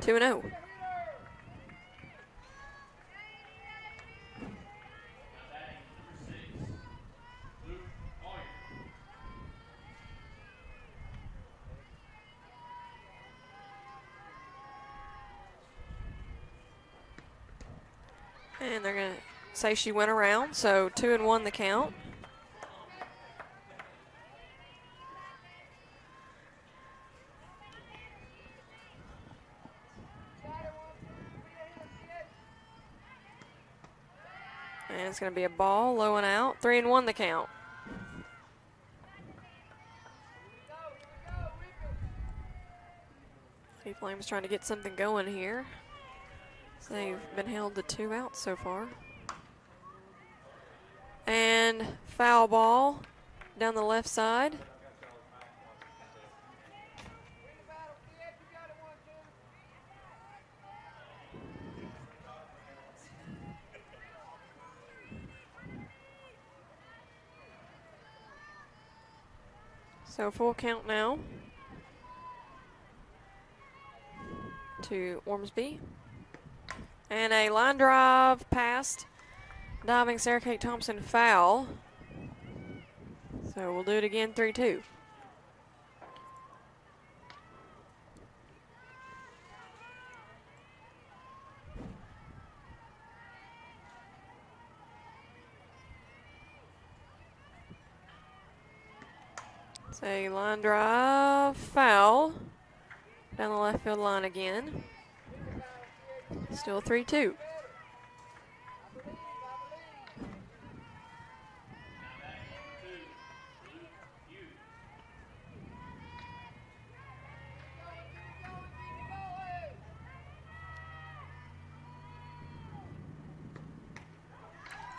2 and oh. 0. And they're going to say she went around, so 2 and 1 the count. And it's going to be a ball, low and out. Three and one the count. Lady Flames trying to get something going here. They've been held to two outs so far. And foul ball down the left side. So full count now to Ormsby. And a line drive past diving Sarah Kate Thompson foul. So we'll do it again 3 2. It's a line drive foul down the left field line again. Still 3 2.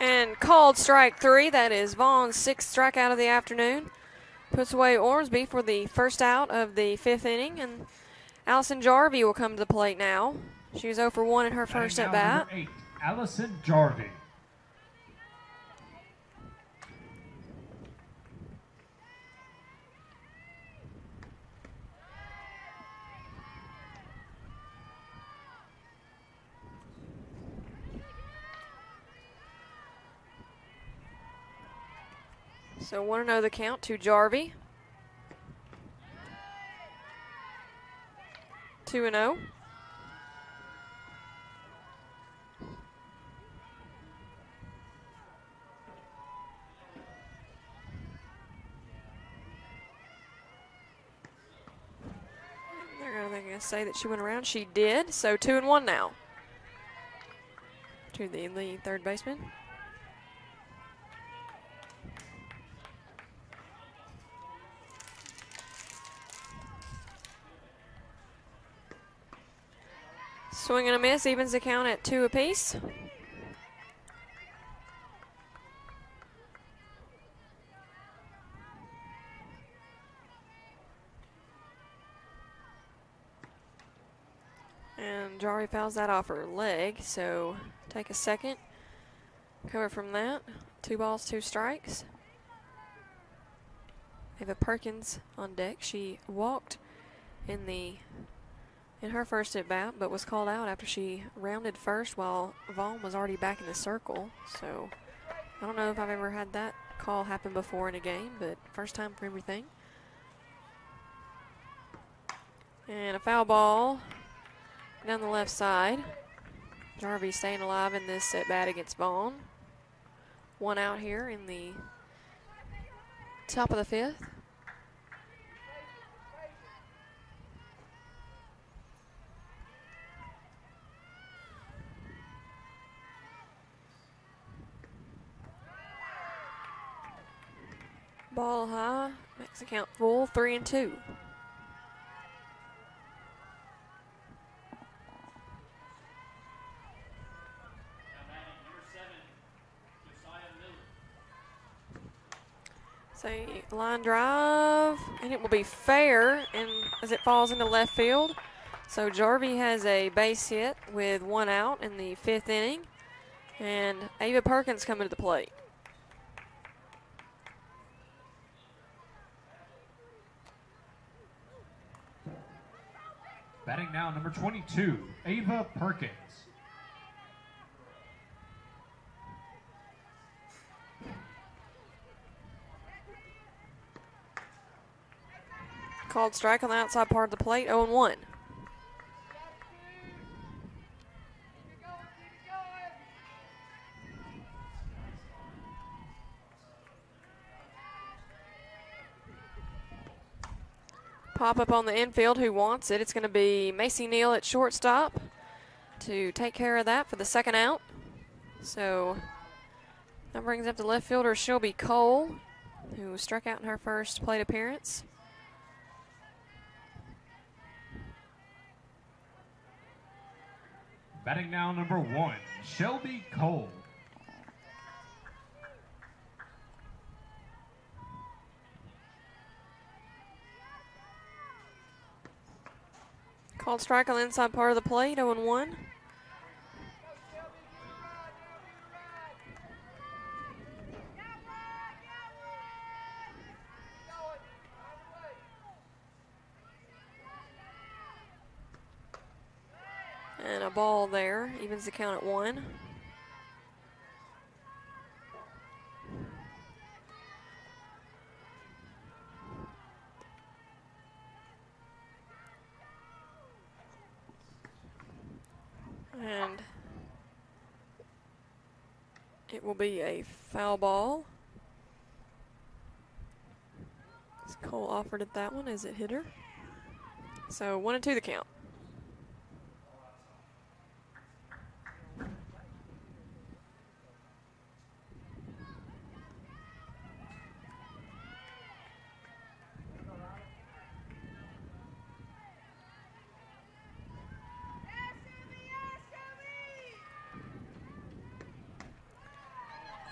And called strike three. That is Vaughn's sixth strikeout of the afternoon. Puts away Ormsby for the first out of the fifth inning. And Allison Jarvie will come to the plate now. She was 0 for 1 in her first at bat. Eight, Allison Jarvie. So 1 0 the count to Jarvie. 2 and oh. 0. They're going to say that she went around. She did. So 2 and 1 now. To the lead third baseman. Swing and a miss evens the count at two apiece. And Jarvie fouls that off her leg, so take a second. Cover from that. Two balls, two strikes. Ava Perkins on deck. She walked in the in her first at bat, but was called out after she rounded first while Vaughn was already back in the circle. So I don't know if I've ever had that call happen before in a game, but first time for everything. And a foul ball down the left side. Jarvie staying alive in this at bat against Vaughn. One out here in the top of the fifth. Ball high, makes the count full, three and two. So line drive, and it will be fair, and as it falls into left field. So Jarvie has a base hit with one out in the fifth inning, and Ava Perkins coming to the plate. Batting now, number 22, Ava Perkins. Called strike on the outside part of the plate, 0 1. Pop up on the infield, who wants it? It's going to be Macy Neal at shortstop to take care of that for the second out. So that brings up the left fielder Shelby Cole, who struck out in her first plate appearance. Batting now, number one, Shelby Cole. Called strike on the inside part of the plate, 0 1. And a ball there, evens the count at one. And it will be a foul ball. As Cole offered it that one as it hit her. So one and two the count.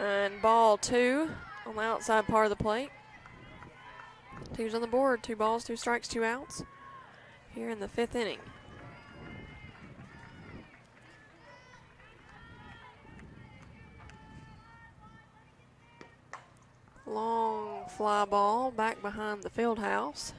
And ball two on the outside part of the plate. Two's on the board, two balls, two strikes, two outs here in the fifth inning. Long fly ball back behind the field house.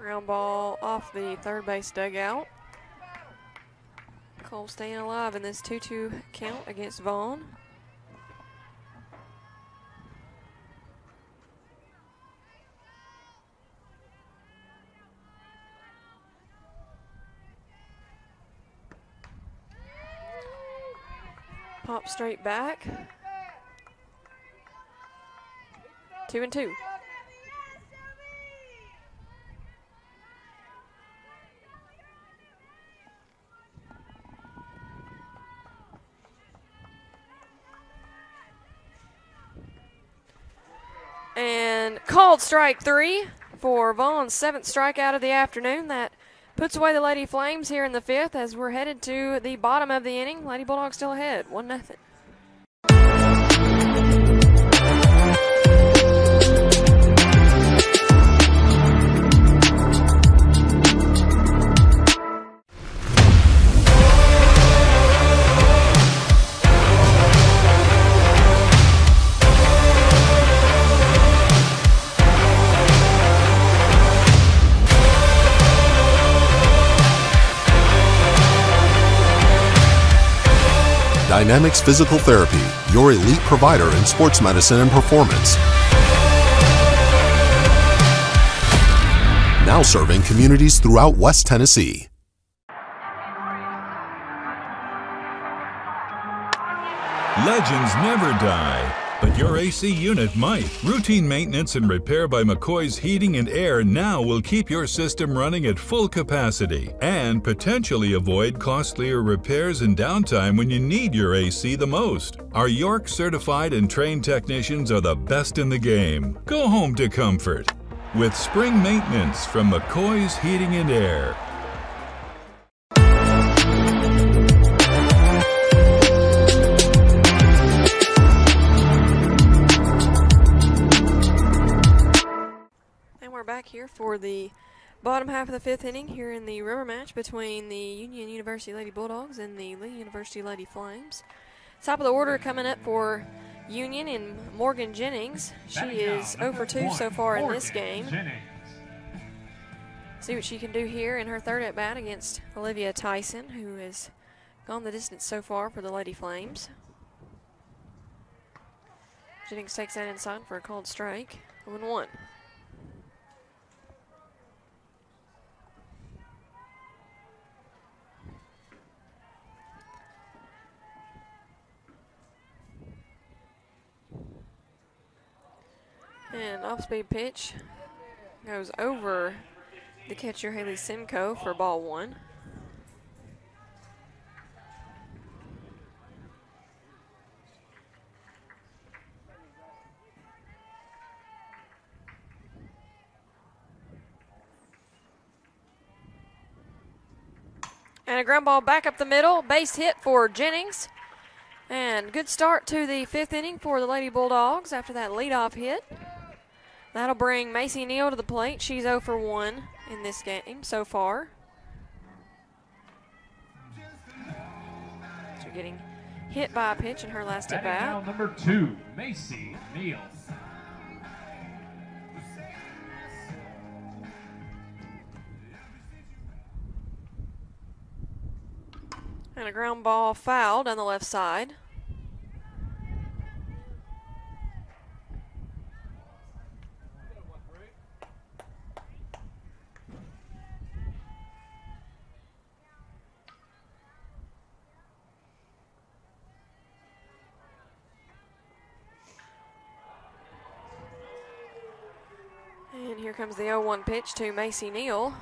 Ground ball off the third base dugout. Cole staying alive in this 2 2 count against Vaughn. Pop straight back. Two and two. Called strike three for Vaughn's seventh strikeout of the afternoon. That puts away the Lady Flames here in the fifth as we're headed to the bottom of the inning. Lady Bulldogs still ahead, one nothing. Dynamics Physical Therapy, your elite provider in sports medicine and performance. Now serving communities throughout West Tennessee. Legends never die, but your AC unit might. Routine maintenance and repair by McCoy's Heating and Air now will keep your system running at full capacity and potentially avoid costlier repairs and downtime when you need your AC the most. Our York certified and trained technicians are the best in the game. Go home to comfort with spring maintenance from McCoy's Heating and Air. Back here for the bottom half of the fifth inning here in the rubber match between the Union University Lady Bulldogs and the Lee University Lady Flames. Top of the order coming up for Union in Morgan Jennings. She is 0 for 2 so far in this game. See what she can do here in her third at bat against Olivia Tyson, who has gone the distance so far for the Lady Flames. Jennings takes that inside for a called strike. 0 1. And off speed pitch goes over the catcher Haley Simcoe for ball one. And a ground ball back up the middle, base hit for Jennings. And good start to the fifth inning for the Lady Bulldogs after that leadoff hit. That'll bring Macy Neal to the plate. She's 0 for 1 in this game so far. So getting hit by a pitch in her last at bat. number two, Macy Neal. And a ground ball foul down the left side. And here comes the 0 1 pitch to Macy Neal.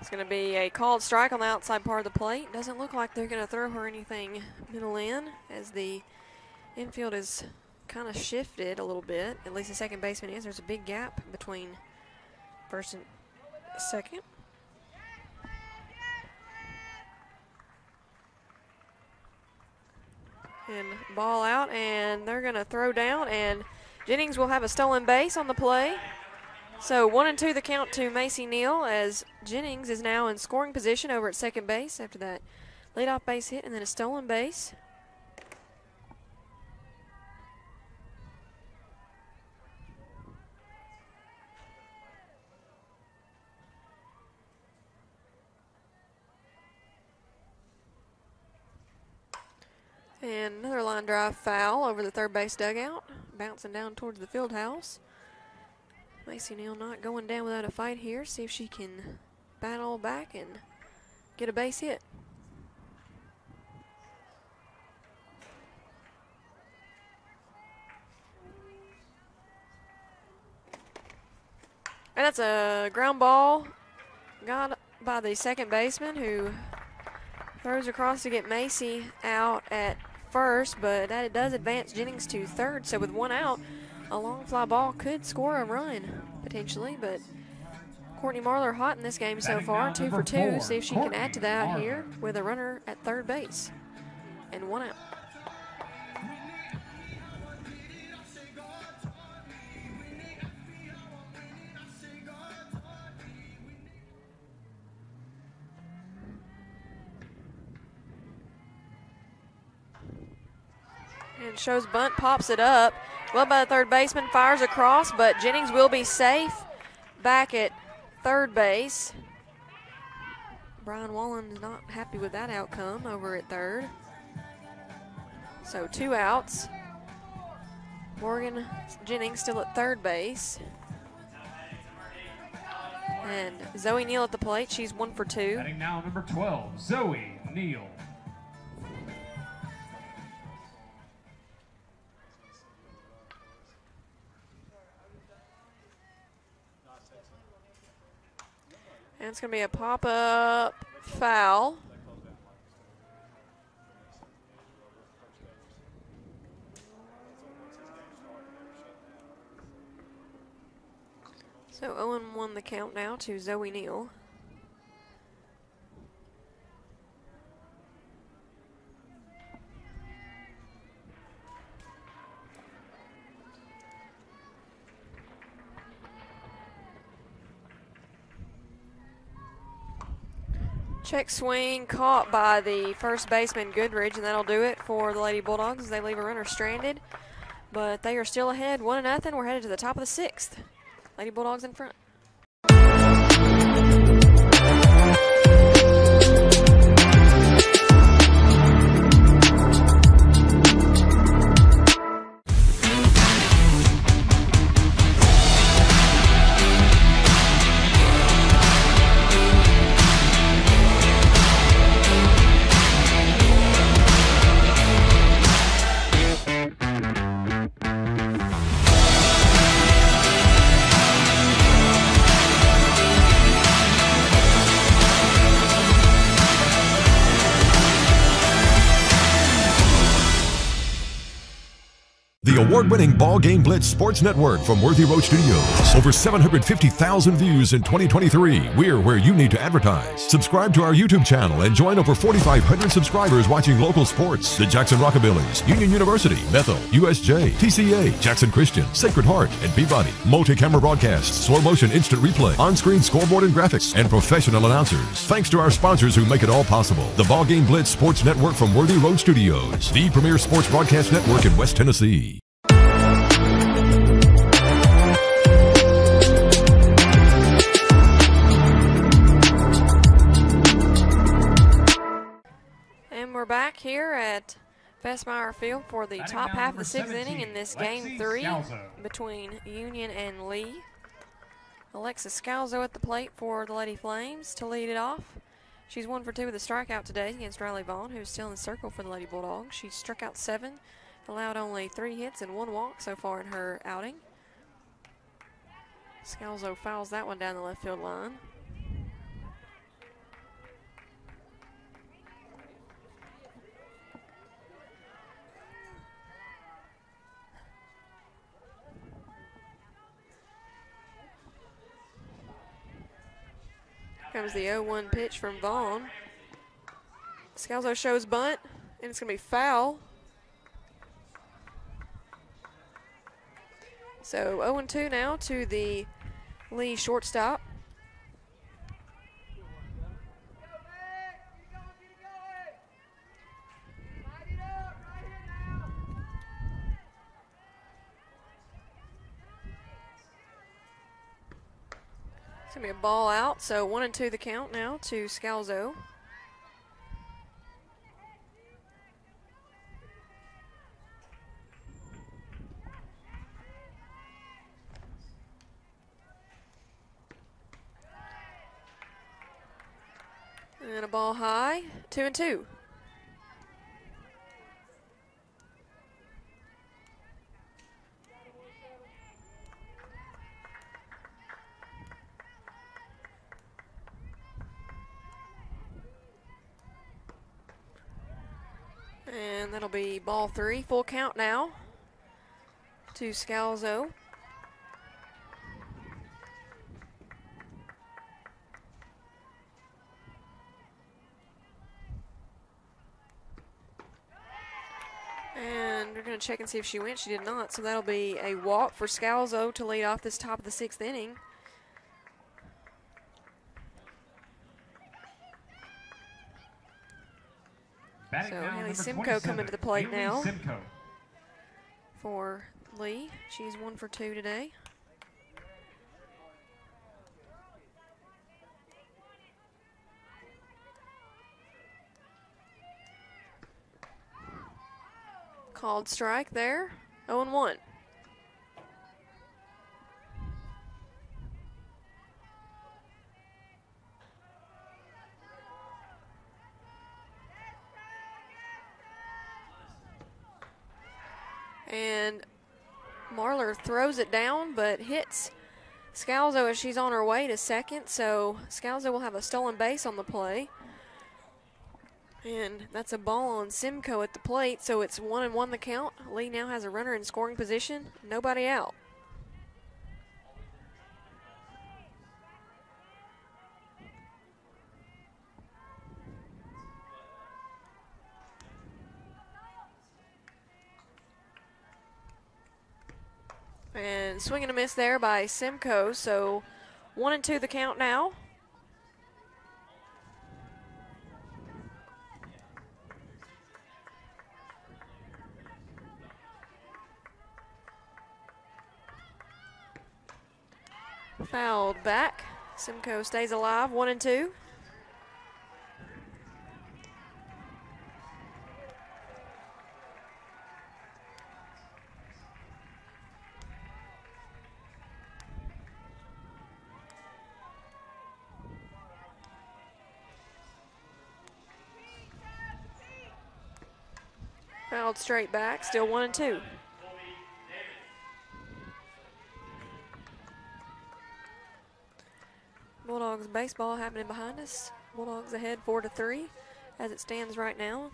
It's going to be a called strike on the outside part of the plate. Doesn't look like they're going to throw her anything middle in as the infield is kind of shifted a little bit. At least the second baseman is. There's a big gap between first and second. And ball out, and they're going to throw down, and Jennings will have a stolen base on the play. So one and two the count to Macy Neal as Jennings is now in scoring position over at second base after that leadoff base hit and then a stolen base. And another line drive foul over the third base dugout, bouncing down towards the field house. Macy Neal not going down without a fight here. See if she can battle back and get a base hit. And that's a ground ball got by the second baseman who throws across to get Macy out at first, but that it does advance Jennings to third. So with one out, a long fly ball could score a run potentially, but Courtney Marlar hot in this game so far, two for two. four, See if she can add to that Marlar. here with a runner at third base and one out. And shows bunt, pops it up. Well by the third baseman, fires across, but Jennings will be safe back at third base. Brian Wallen is not happy with that outcome over at third. So two outs. Morgan Jennings still at third base. And Zoe Neal at the plate. She's one for two. Batting now number 12, Zoe Neal. And it's going to be a pop up foul. So oh Owen won the count now to Zoe Neal. Check swing caught by the first baseman Goodridge, and that'll do it for the Lady Bulldogs as they leave a runner stranded. But they are still ahead, one to nothing. We're headed to the top of the sixth. Lady Bulldogs in front. Award-winning Ball Game Blitz Sports Network from Worthy Road Studios. Over 750,000 views in 2023. We're where you need to advertise. Subscribe to our YouTube channel and join over 4,500 subscribers watching local sports. The Jackson Rockabillys, Union University, Bethel, USJ, TCA, Jackson Christian, Sacred Heart, and Peabody. Multi-camera broadcasts, slow motion instant replay, on-screen scoreboard and graphics, and professional announcers. Thanks to our sponsors who make it all possible. The Ball Game Blitz Sports Network from Worthy Road Studios. The premier sports broadcast network in West Tennessee. Back here at Fesmire Field for the Batting top half of the sixth inning in this Lexi game three Scalzo. between Union and Lee. Alexis Scalzo at the plate for the Lady Flames to lead it off. She's one for two with a strikeout today against Riley Vaughn, who's still in the circle for the Lady Bulldogs. She struck out seven, allowed only three hits and one walk so far in her outing. Scalzo fouls that one down the left field line. Comes the 0-1 pitch from Vaughn. Scalzo shows bunt, and it's going to be foul. So 0-2 now to the Lee shortstop. Ball out. So 1 and 2 the count now to Scalzo. And a ball high, two and two. And that'll be ball three, full count now to Scalzo. Oh. And we're going to check and see if she went. She did not, so that'll be a walk for Scalzo oh, to lead off this top of the sixth inning. Batting so Haley Simcoe coming to the plate Haley now Simcoe. for Lee. She's one for two today. Called strike there. 0 and 1. And Marlar throws it down but hits Scalzo as she's on her way to second. So Scalzo will have a stolen base on the play. And that's a ball on Simcoe at the plate, so it's one and one the count. Lee now has a runner in scoring position, nobody out. And swing and a miss there by Simcoe, so one and two the count now. Fouled back. Simcoe stays alive, one and two. Straight back, still one and two. Bulldogs baseball happening behind us. Bulldogs ahead four to three as it stands right now.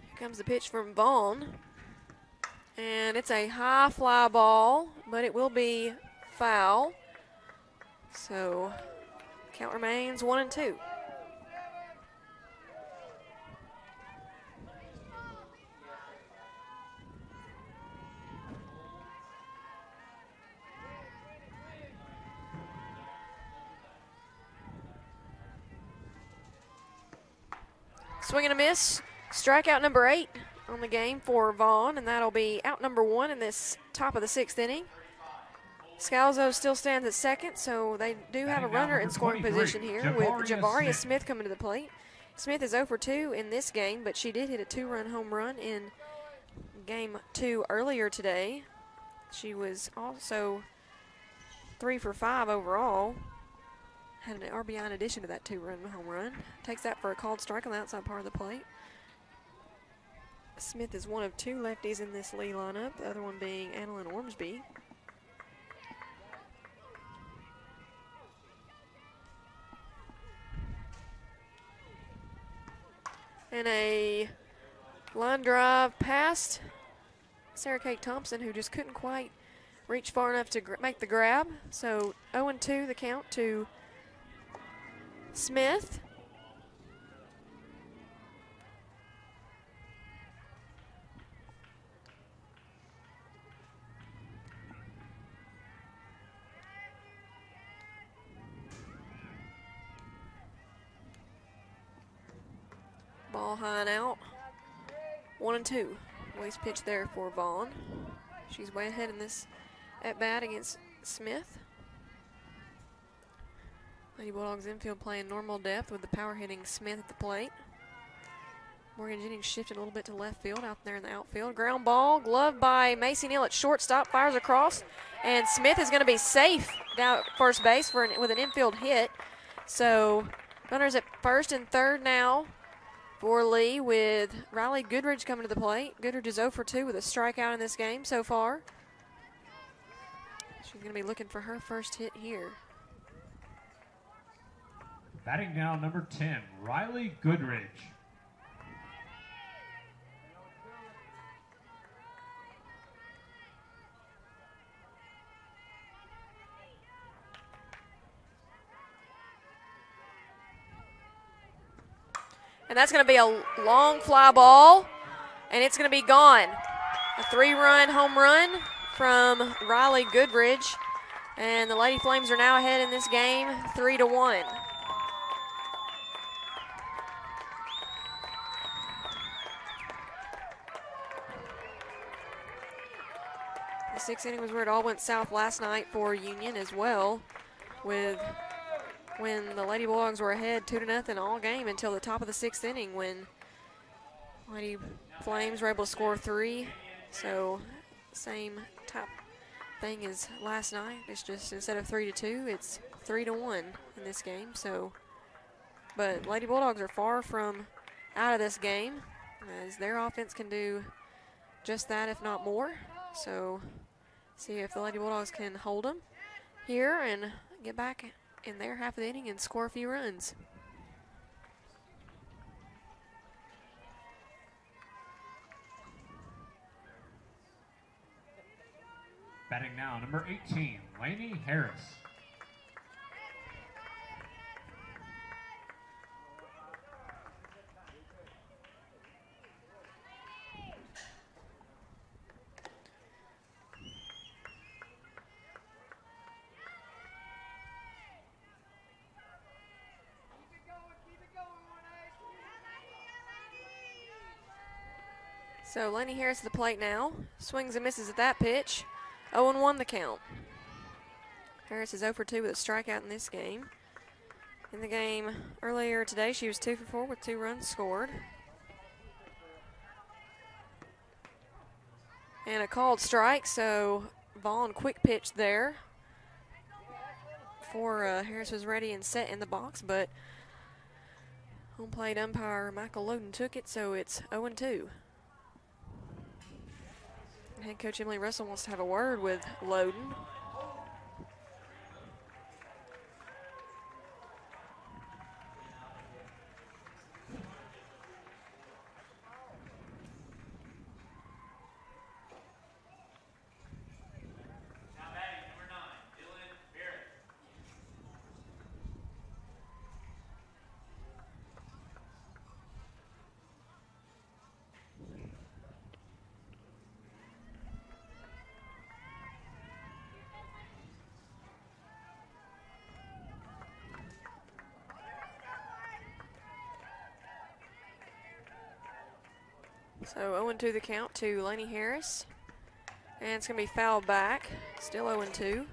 Here comes the pitch from Vaughn. And it's a high fly ball, but it will be foul. So count remains one and two. Swing and a miss. Strikeout number eight on the game for Vaughn, and that'll be out number one in this top of the sixth inning. Scalzo still stands at second, so they do have a runner in scoring position here with Javaria Javaria Smith. Smith. coming to the plate. Smith is 0 for 2 in this game, but she did hit a two run home run in game two earlier today. She was also 3 for 5 overall. Had an RBI in addition to that two run home run. Takes that for a called strike on the outside part of the plate. Smith is one of two lefties in this Lee lineup, the other one being Annalyn Ormsby. And a line drive past Sarah Kate Thompson, who just couldn't quite reach far enough to make the grab. So 0 2 the count to Smith. Ball high and out. One and two. Waste pitch there for Vaughn. She's way ahead in this at bat against Smith. Lady Bulldogs infield playing normal depth with the power hitting Smith at the plate. Morgan Jennings shifted a little bit to left field out there in the outfield. Ground ball, gloved by Macy Neal at shortstop, fires across, and Smith is going to be safe down at first base for an, with an infield hit. So runners at first and third now for Lee with Riley Goodridge coming to the plate. Goodridge is 0 for 2 with a strikeout in this game so far. She's going to be looking for her first hit here. Batting now, number 10, Riley Goodridge. And that's going to be a long fly ball, and it's going to be gone. A three run home run from Riley Goodridge. And the Lady Flames are now ahead in this game, three to one. The sixth inning was where it all went south last night for Union as well, with when the Lady Bulldogs were ahead two to nothing all game until the top of the sixth inning when Lady Flames were able to score three. So same type thing as last night. It's just instead of three to two, it's three to one in this game. So, but Lady Bulldogs are far from out of this game, as their offense can do just that, if not more. So, see if the Lady Bulldogs can hold them here and get back in their half of the inning and score a few runs. Batting now, number 18, Laney Harris. So Laney Harris at the plate now. Swings and misses at that pitch. 0 1 the count. Harris is 0 for 2 with a strikeout in this game. In the game earlier today, she was 2 for 4 with two runs scored. And a called strike, so Vaughn quick pitch there. Before uh, Harris was ready and set in the box, but home plate umpire Michael Loden took it, so it's 0 2. Head coach Emily Russell wants to have a word with Loden. So 0 2 the count to Laney Harris. And it's going to be fouled back. Still 0 2.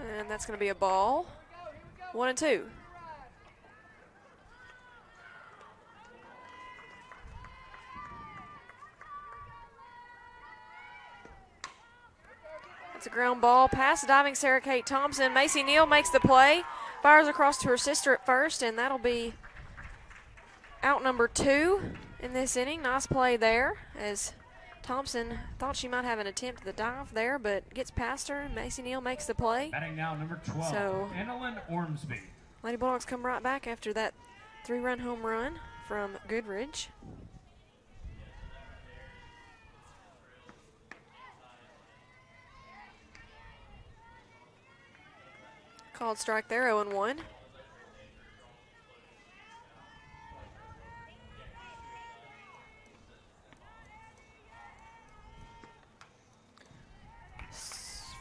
And that's going to be a ball. One and two. It's a ground ball Pass diving Sarah Kate Thompson. Macy Neal makes the play, fires across to her sister at first, and that'll be out number two in this inning. Nice play there as Thompson thought she might have an attempt at the dive there, but gets past her. Macy Neal makes the play. Batting now, number 12, So- Annalyn Ormsby. Lady Bulldogs come right back after that three run home run from Goodridge. Called strike there, 0 1.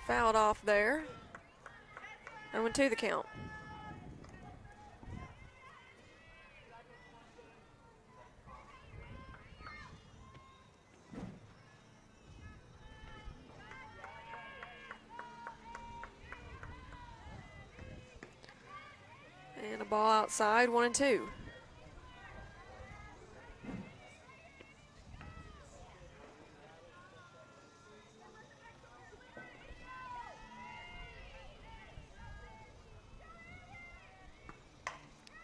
Fouled off there. 0 2 the count. And a ball outside, one and two.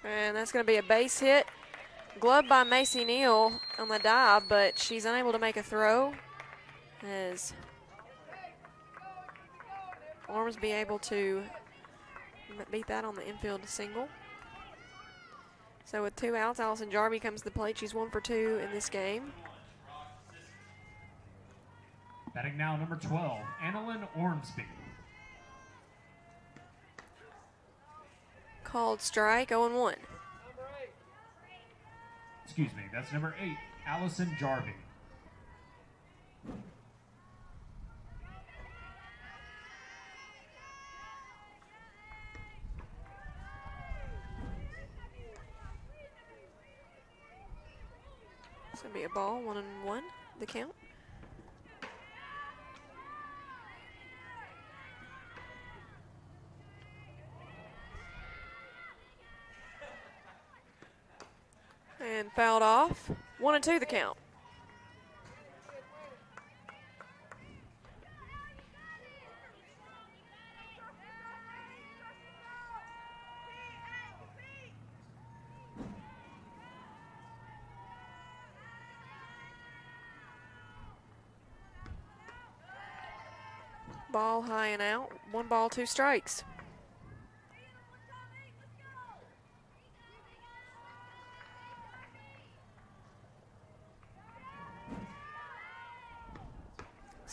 And that's going to be a base hit. Glove by Macy Neal on the dive, but she's unable to make a throw as Ormsby able to beat that on the infield single. So with two outs, Allison Jarvie comes to the plate. She's one for two in this game. Batting now number 12, Annalyn Ormsby. Called strike, 0 1. Excuse me, that's number eight, Allison Jarvie. It's going to be a ball, one and one, the count. And fouled off. One and two the count. Ball high and out. One ball, two strikes.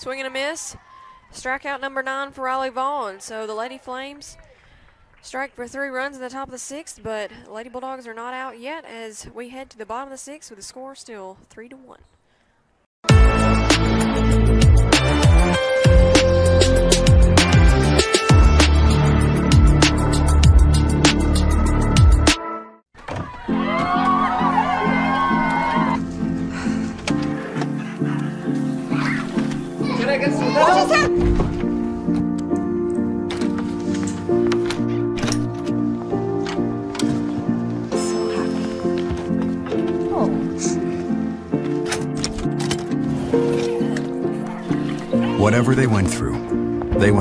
Swing and a miss. Strikeout number nine for Riley Vaughn. So the Lady Flames strike for three runs in the top of the sixth, but Lady Bulldogs are not out yet as we head to the bottom of the sixth with the score still three to one.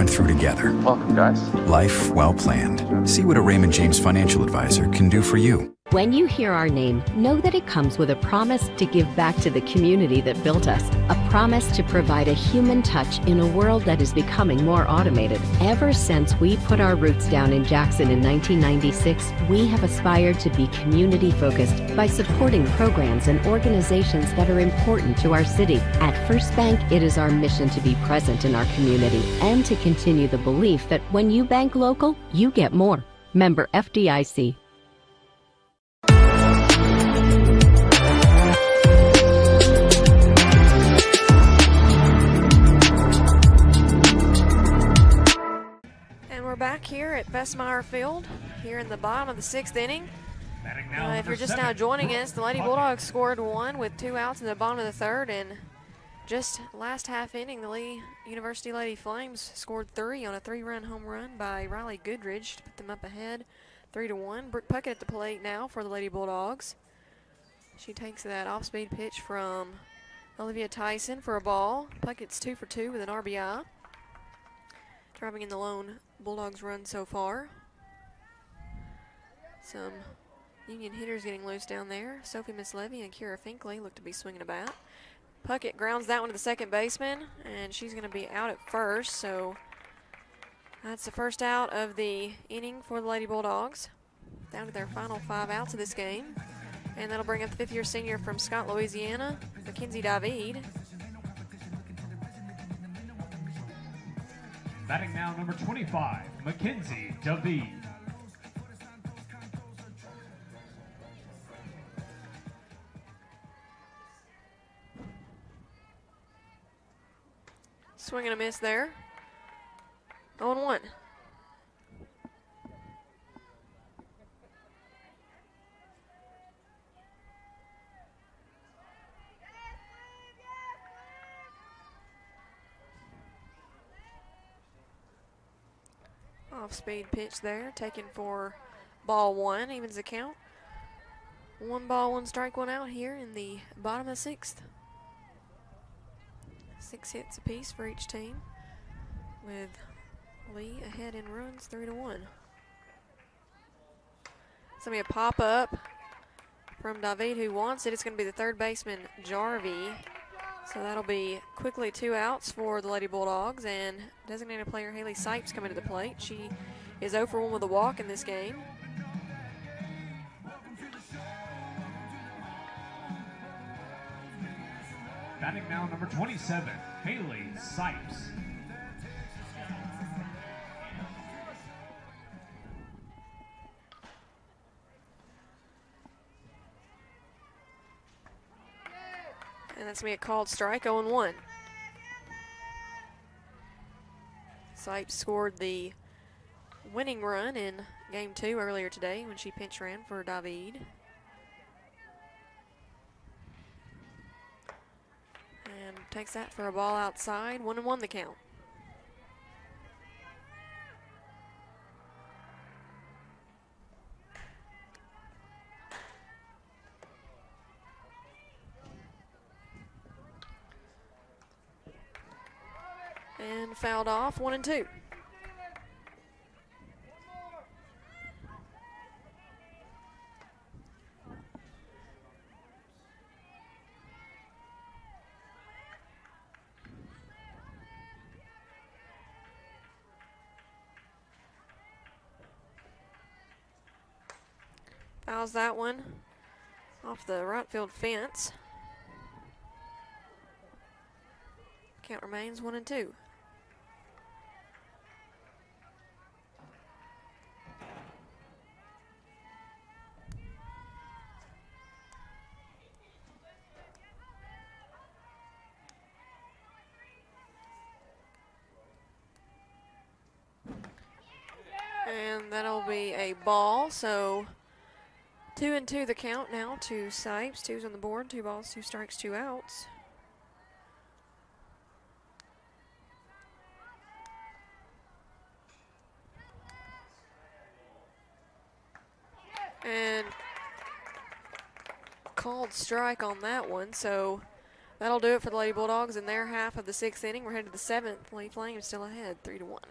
Through together. Welcome, guys. Life well planned. See what a Raymond James financial advisor can do for you. When you hear our name, know that it comes with a promise to give back to the community that built us, a promise to provide a human touch in a world that is becoming more automated. Ever since we put our roots down in Jackson in 1996, we have aspired to be community focused by supporting programs and organizations that are important to our city. At First Bank, it is our mission to be present in our community and to continue the belief that when you bank local, you get more. Member FDIC. At Fesmire Field, here in the bottom of the sixth inning. Uh, if you're just now joining us, the Lady. Bulldogs scored one with two outs in the bottom of the third, and just last half inning, the Lee University Lady Flames scored three on a three-run home run by Riley Goodridge to put them up ahead, three to one. Brooke Puckett at the plate now for the Lady Bulldogs. She takes that off-speed pitch from Olivia Tyson for a ball. Puckett's two for two with an RBI, driving in the lone Bulldogs run so far. Some Union hitters getting loose down there. Sophie Mislevy and Kira Finkley look to be swinging about. Puckett grounds that one to the second baseman, and she's going to be out at first. So that's the first out of the inning for the Lady Bulldogs. Down to their final five outs of this game. And that'll bring up the fifth year senior from Scott, Louisiana, Mackenzie David. Batting now number 25, Mackenzie David. Swing and a miss there. 0 1. Off speed pitch there, taken for ball one, evens the count. One ball, one strike, one out here in the bottom of sixth. Six hits apiece for each team, with Lee ahead in runs, three to one. It's gonna be a pop up from David who wants it. It's gonna be the third baseman Jarvie. So that'll be quickly two outs for the Lady Bulldogs, and designated player Haley Sipes coming to the plate. She is 0 for 1 with a walk in this game. Batting now number 27, Haley Sipes. And that's going to be a called strike, 0 1. Sipes scored the winning run in game two earlier today when she pinch ran for David. And takes that for a ball outside, one and one the count. And fouled off, one and two. Fouls that one off the right field fence. Count remains one and two. And that'll be a ball, so two and two the count now to Sipes. Two's on the board, two balls, two strikes, two outs. And called strike on that one, so that'll do it for the Lady Bulldogs in their half of the sixth inning. We're headed to the seventh. Lady Flames still ahead, three to one.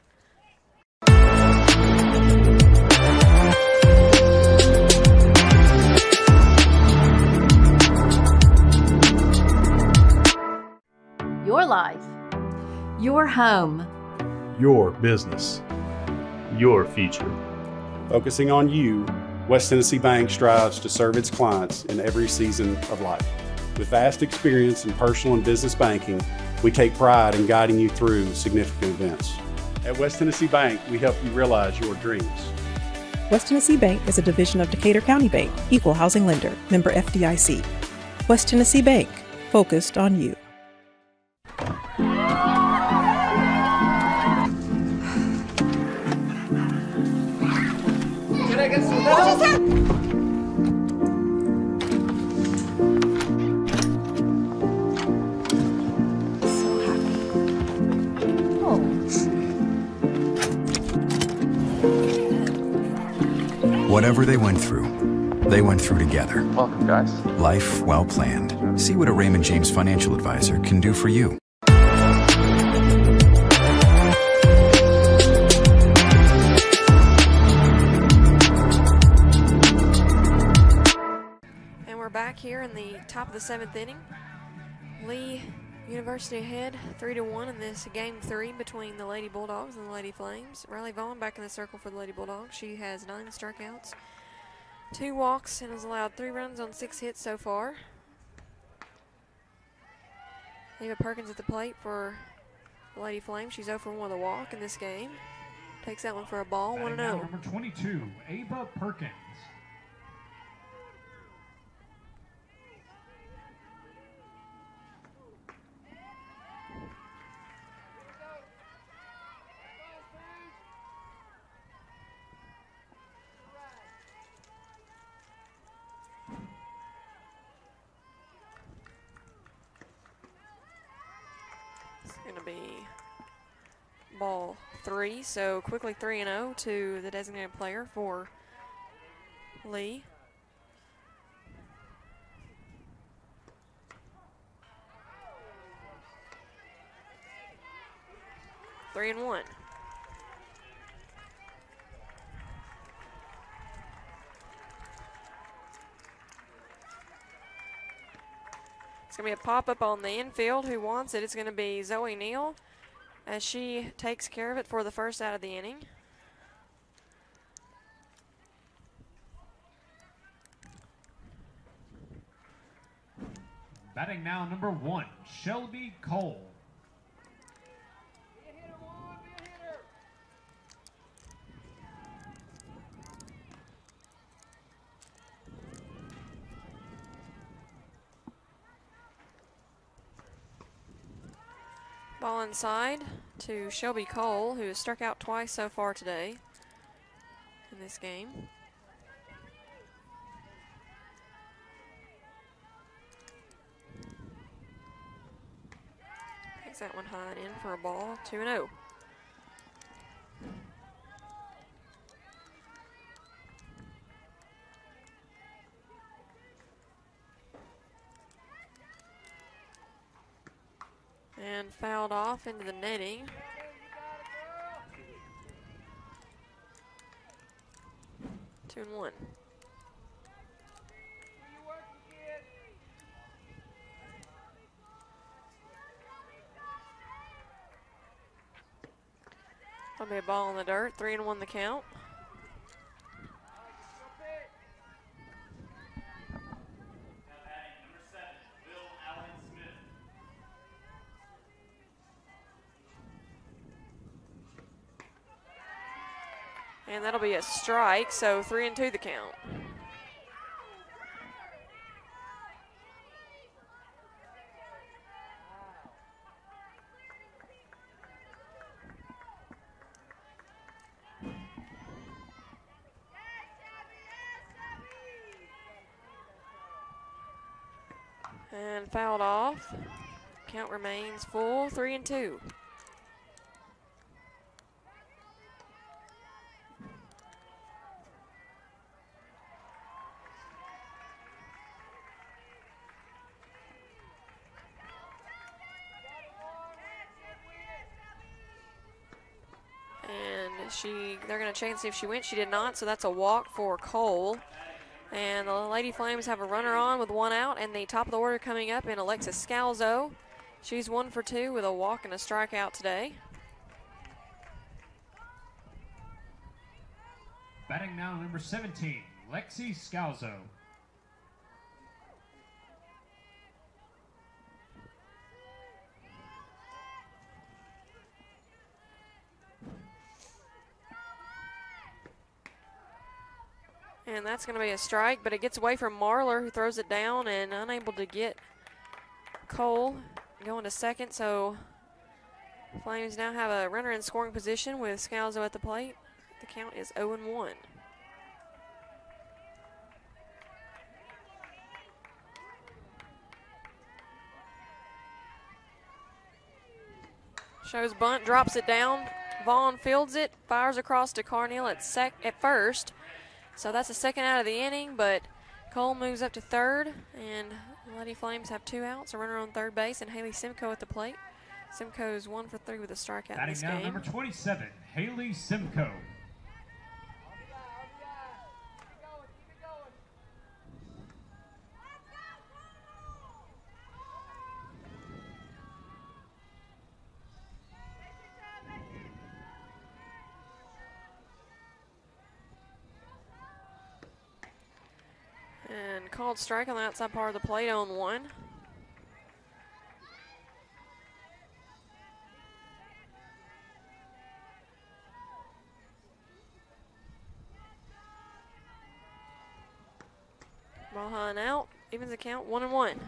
Your life. Your home. Your business. Your future. Focusing on you, West Tennessee Bank strives to serve its clients in every season of life. With vast experience in personal and business banking, we take pride in guiding you through significant events. At West Tennessee Bank, we help you realize your dreams. West Tennessee Bank is a division of Decatur County Bank, equal housing lender, member FDIC. West Tennessee Bank, focused on you. Whatever they went through, they went through together. Welcome, guys. Life well planned. See what a Raymond James financial advisor can do for you. And we're back here in the top of the seventh inning. Lee University ahead, three to one in this game three between the Lady Bulldogs and the Lady Flames. Riley Vaughn back in the circle for the Lady Bulldogs. She has nine strikeouts, two walks, and has allowed three runs on six hits so far. Ava Perkins at the plate for the Lady Flames. She's 0 for 1 with a walk in this game. Takes that one for a ball, 1 Batting now 0. number 22, Ava Perkins. It's going to be ball three. So quickly 3 and 0 to the designated player for Lee. Three and one. It's going to be a pop up on the infield. Who wants it? It's going to be Zoe Neal as she takes care of it for the first out of the inning. Batting now number one, Shelby Cole. Ball inside to Shelby Cole, who has struck out twice so far today in this game. Takes that one high and in for a ball, 2 0. And fouled off into the netting. Two and one. That'll be a ball in the dirt. Three and one the count. And that'll be a strike, so three and two the count. And fouled off. Count remains full, three and two. And they're going to check and see if she went. She did not, so that's a walk for Cole. And the Lady Flames have a runner on with one out, and the top of the order coming up in Alexis Scalzo. She's one for two with a walk and a strikeout today. Batting now number 17, Lexi Scalzo. And that's going to be a strike, but it gets away from Marlar, who throws it down and unable to get Cole going to second. So Flames now have a runner in scoring position with Scalzo at the plate. The count is 0 1. Shows bunt, drops it down. Vaughn fields it, fires across to Carneal at sec at first. So that's the second out of the inning, but Cole moves up to third, and Lady Flames have two outs, a runner on third base, and Haley Simcoe at the plate. Simcoe's one for three with a strikeout in Batting this now game. number 27, Haley Simcoe. And called strike on the outside part of the plate on one. And out. Evens the count one and one.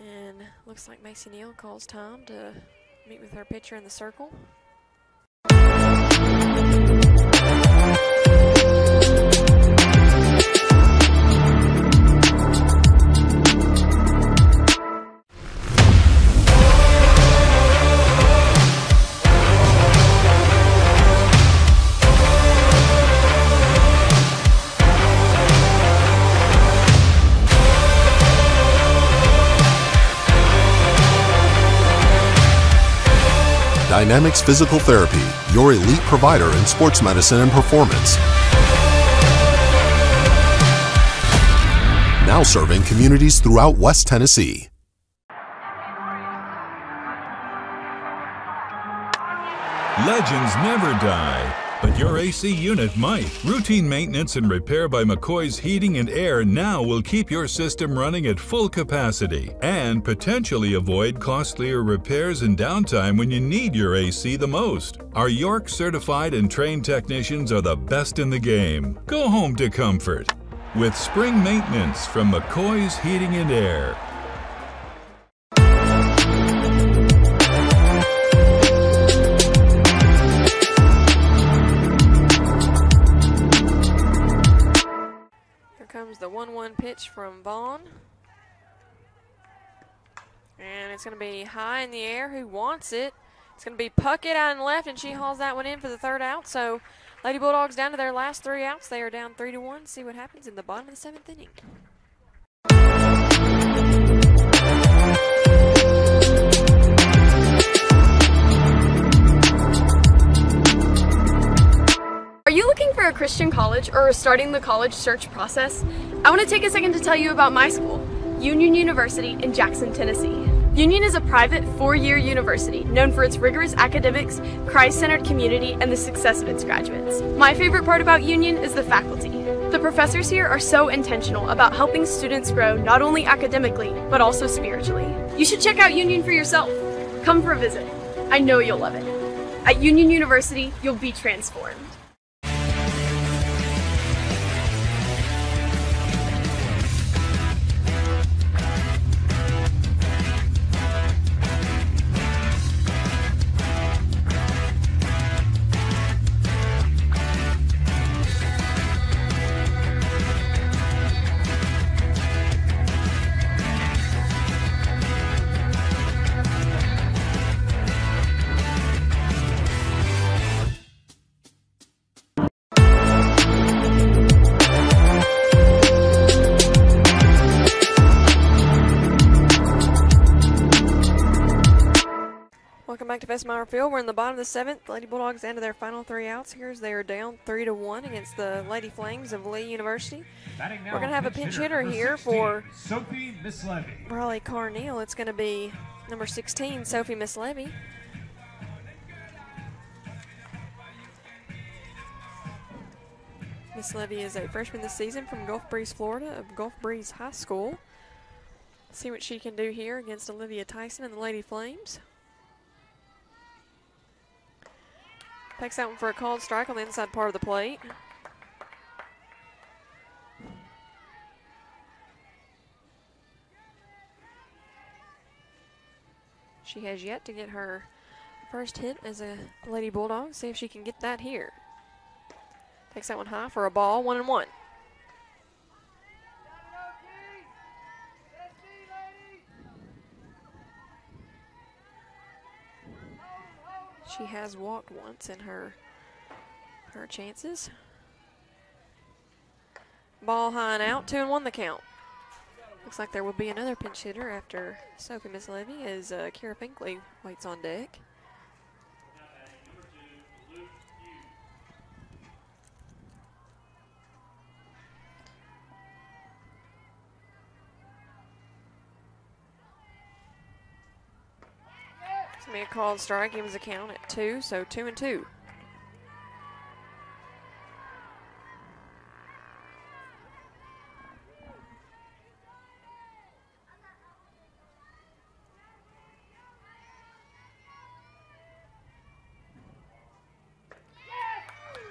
And looks like Macy Neal calls time to meet with her pitcher in the circle. Dynamics Physical Therapy, your elite provider in sports medicine and performance. Now serving communities throughout West Tennessee. Legends never die, but your AC unit might. Routine maintenance and repair by McCoy's Heating and Air now will keep your system running at full capacity and potentially avoid costlier repairs and downtime when you need your AC the most. Our York certified and trained technicians are the best in the game. Go home to comfort with spring maintenance from McCoy's Heating and Air. Pitch from Vaughn. And it's going to be high in the air. Who wants it? It's going to be Puckett out and left, and she hauls that one in for the third out. So, Lady Bulldogs down to their last three outs. They are down 3 to 1. See what happens in the bottom of the seventh inning. For a Christian college or starting the college search process? I want to take a second to tell you about my school, Union University in Jackson, Tennessee. Union is a private four year university known for its rigorous academics, Christ centered community, and the success of its graduates. My favorite part about Union is the faculty. The professors here are so intentional about helping students grow not only academically, but also spiritually. You should check out Union for yourself. Come for a visit. I know you'll love it. At Union University, you'll be transformed. Back to Fesmire Field. We're in the bottom of the seventh. Lady Bulldogs into their final three outs. Here's they are down three to one against the Lady Flames of Lee University. Now, We're gonna have a pinch hitter number here 16, for Sophie Mislevy. Brawley Carneal. It's going to be number 16, Sophie Mislevy. Miss Levy is a freshman this season from Gulf Breeze, Florida, of Gulf Breeze High School. See what she can do here against Olivia Tyson and the Lady Flames. Takes that one for a called strike on the inside part of the plate. She has yet to get her first hit as a Lady Bulldog. See if she can get that here. Takes that one high for a ball, one and one. She has walked once in her her chances. Ball high and out, two and one the count. Looks like there will be another pinch hitter after Sophie Mislevy as uh, Kira Finkley waits on deck. A called strike. He was a count at two, so two and two.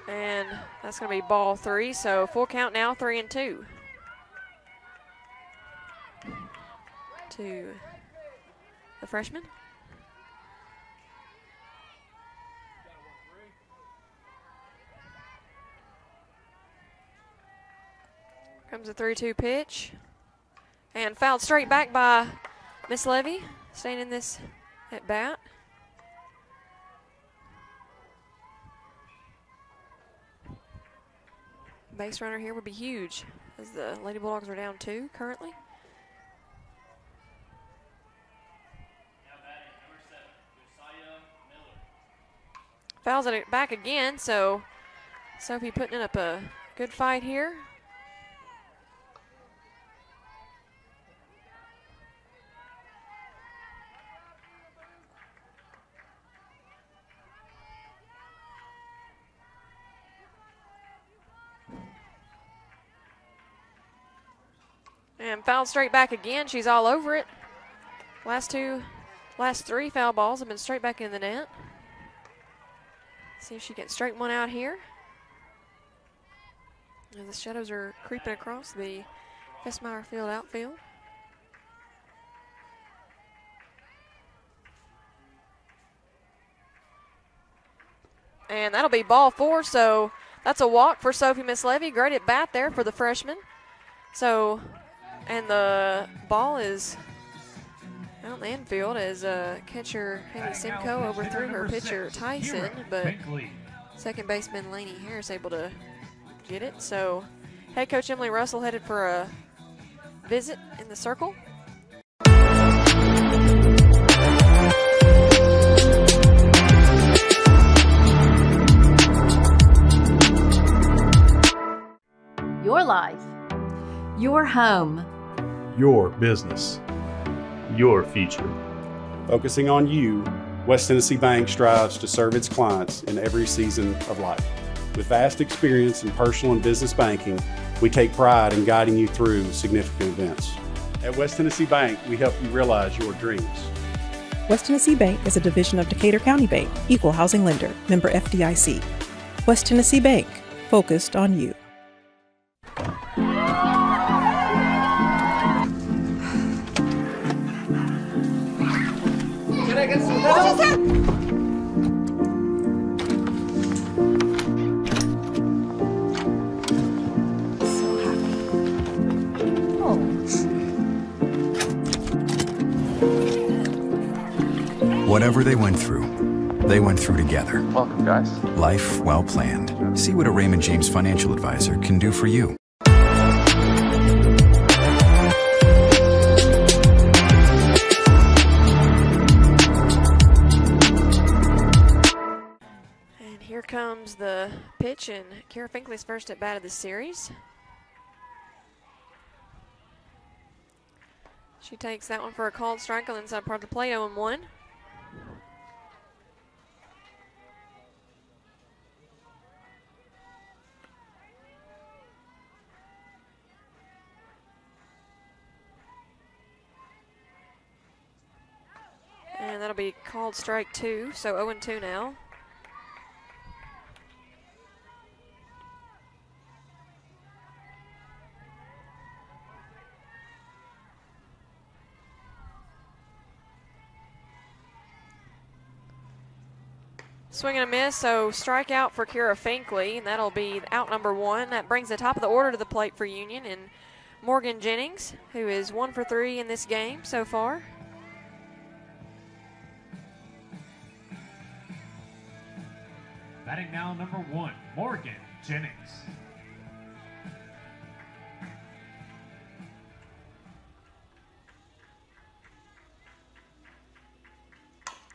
And that's going to be ball three, so full count now, three and two. To the freshman. Comes a 3 2 pitch. And fouled straight back by Mislevy, staying in this at bat. Base runner here would be huge as the Lady Bulldogs are down two currently. fouls it back again, so Sophie putting up a good fight here. And fouled straight back again. She's all over it. Last two, last three foul balls have been straight back in the net. See if she can straighten one out here. And the shadows are creeping across the Fesmire Field outfield. And that'll be ball four, so that's a walk for Sophie Mislevy. Great at bat there for the freshman. So, and the ball is out in the infield as uh, catcher Haley Simcoe overthrew her pitcher Tyson, but second baseman Laney Harris able to get it. So, head coach Emily Russell headed for a visit in the circle. Your life. Your home. Your business. Your future. Focusing on you, West Tennessee Bank strives to serve its clients in every season of life. With vast experience in personal and business banking, we take pride in guiding you through significant events. At West Tennessee Bank, we help you realize your dreams. West Tennessee Bank is a division of Decatur County Bank, equal housing lender, member FDIC. West Tennessee Bank, focused on you. Whatever they went through, they went through together. Welcome, guys. Life well planned. See what a Raymond James financial advisor can do for you. And here comes the pitch, and Kara Finkley's first at bat of the series. She takes that one for a called strike on the inside part of the plate, 0 1. And that'll be called strike two, so 0 2 now. Swing and a miss, so strikeout for Kira Finkley, and that'll be out number one. That brings the top of the order to the plate for Union, and Morgan Jennings, who is one for three in this game so far. Batting now number one, Morgan Jennings.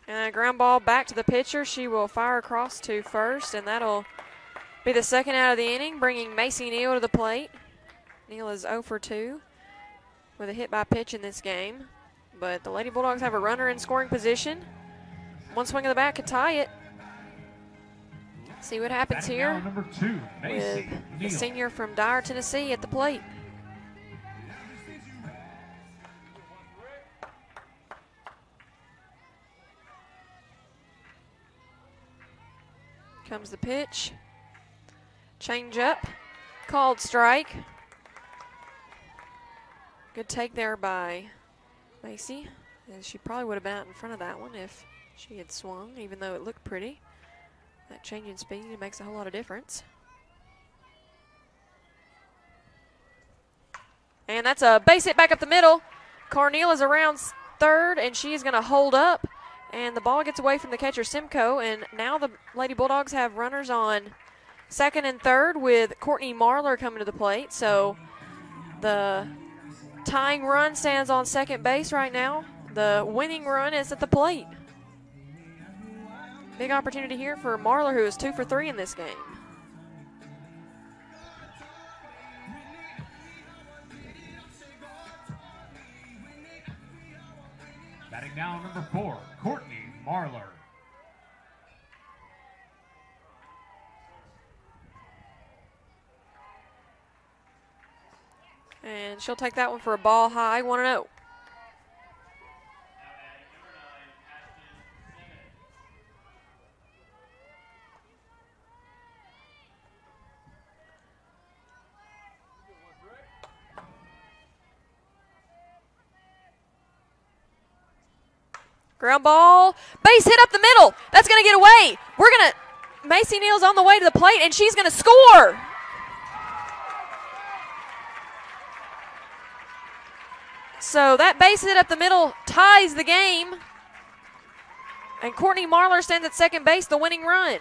And a ground ball back to the pitcher. She will fire across to first, and that'll be the second out of the inning, bringing Macy Neal to the plate. Neal is 0 for 2 with a hit by pitch in this game. But the Lady Bulldogs have a runner in scoring position. One swing of the bat could tie it. See what happens here number two, Macy with the senior from Dyer, Tennessee at the plate. Comes the pitch. Change up. Called strike. Good take there by Macy. And she probably would have been out in front of that one if she had swung, even though it looked pretty. That change in speed makes a whole lot of difference. And that's a base hit back up the middle. Carneal is around third, and she is going to hold up. And the ball gets away from the catcher Simcoe. And now the Lady Bulldogs have runners on second and third with Courtney Marlar coming to the plate. So the tying run stands on second base right now. The winning run is at the plate. Big opportunity here for Marlar, who is two for three in this game. Batting down number four, Courtney Marlar. And she'll take that one for a ball high, 1 0. Ground ball, base hit up the middle. That's going to get away. We're going to, Macy Neal's on the way to the plate, and she's going to score. So that base hit up the middle ties the game. And Courtney Marlar stands at second base, the winning run,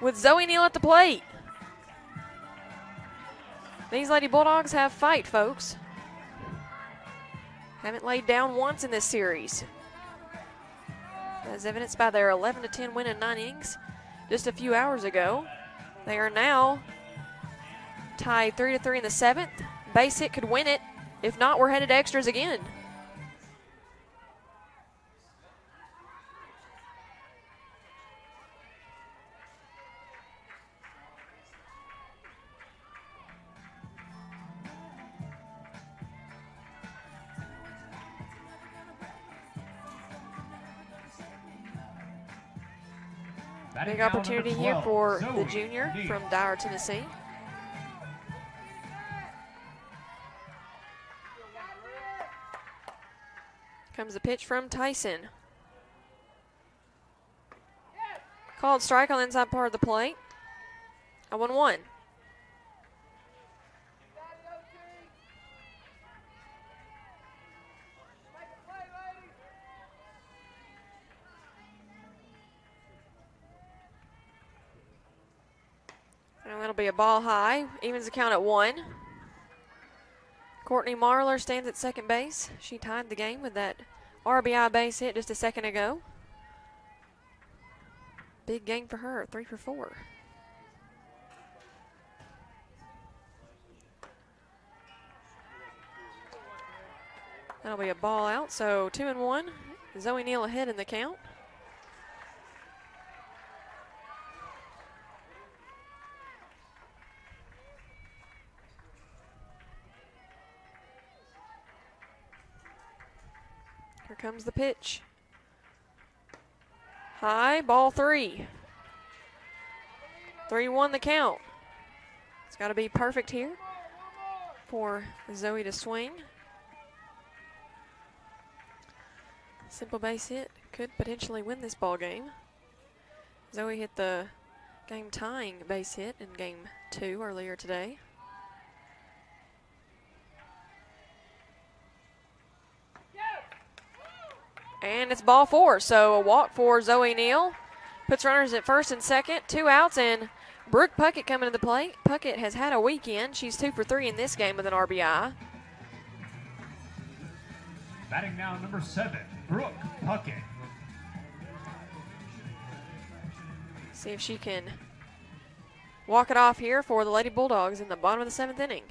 with Zoe Neal at the plate. These Lady Bulldogs have fight, folks. Haven't laid down once in this series. As evidenced by their 11 to 10 win in nine innings just a few hours ago. They are now tied 3 to 3 in the seventh. Base hit could win it. If not, we're headed to extras again. Big opportunity here for the junior from Dyer, Tennessee. Comes the pitch from Tyson. Called strike on the inside part of the plate. A 1 1. And that'll be a ball high. Evens the count at one. Courtney Marlar stands at second base. She tied the game with that RBI base hit just a second ago. Big game for her, three for four. That'll be a ball out, so two and one. Zoe Neal ahead in the count. Comes the pitch. High, ball three. 3 1 the count. It's got to be perfect here for Zoe to swing. Simple base hit could potentially win this ball game. Zoe hit the game tying base hit in game two earlier today. And it's ball four. So a walk for Zoe Neal. Puts runners at first and second. Two outs and Brooke Puckett coming to the plate. Puckett has had a weekend. She's two for three in this game with an RBI. Batting now number seven, Brooke Puckett. See if she can walk it off here for the Lady Bulldogs in the bottom of the seventh inning.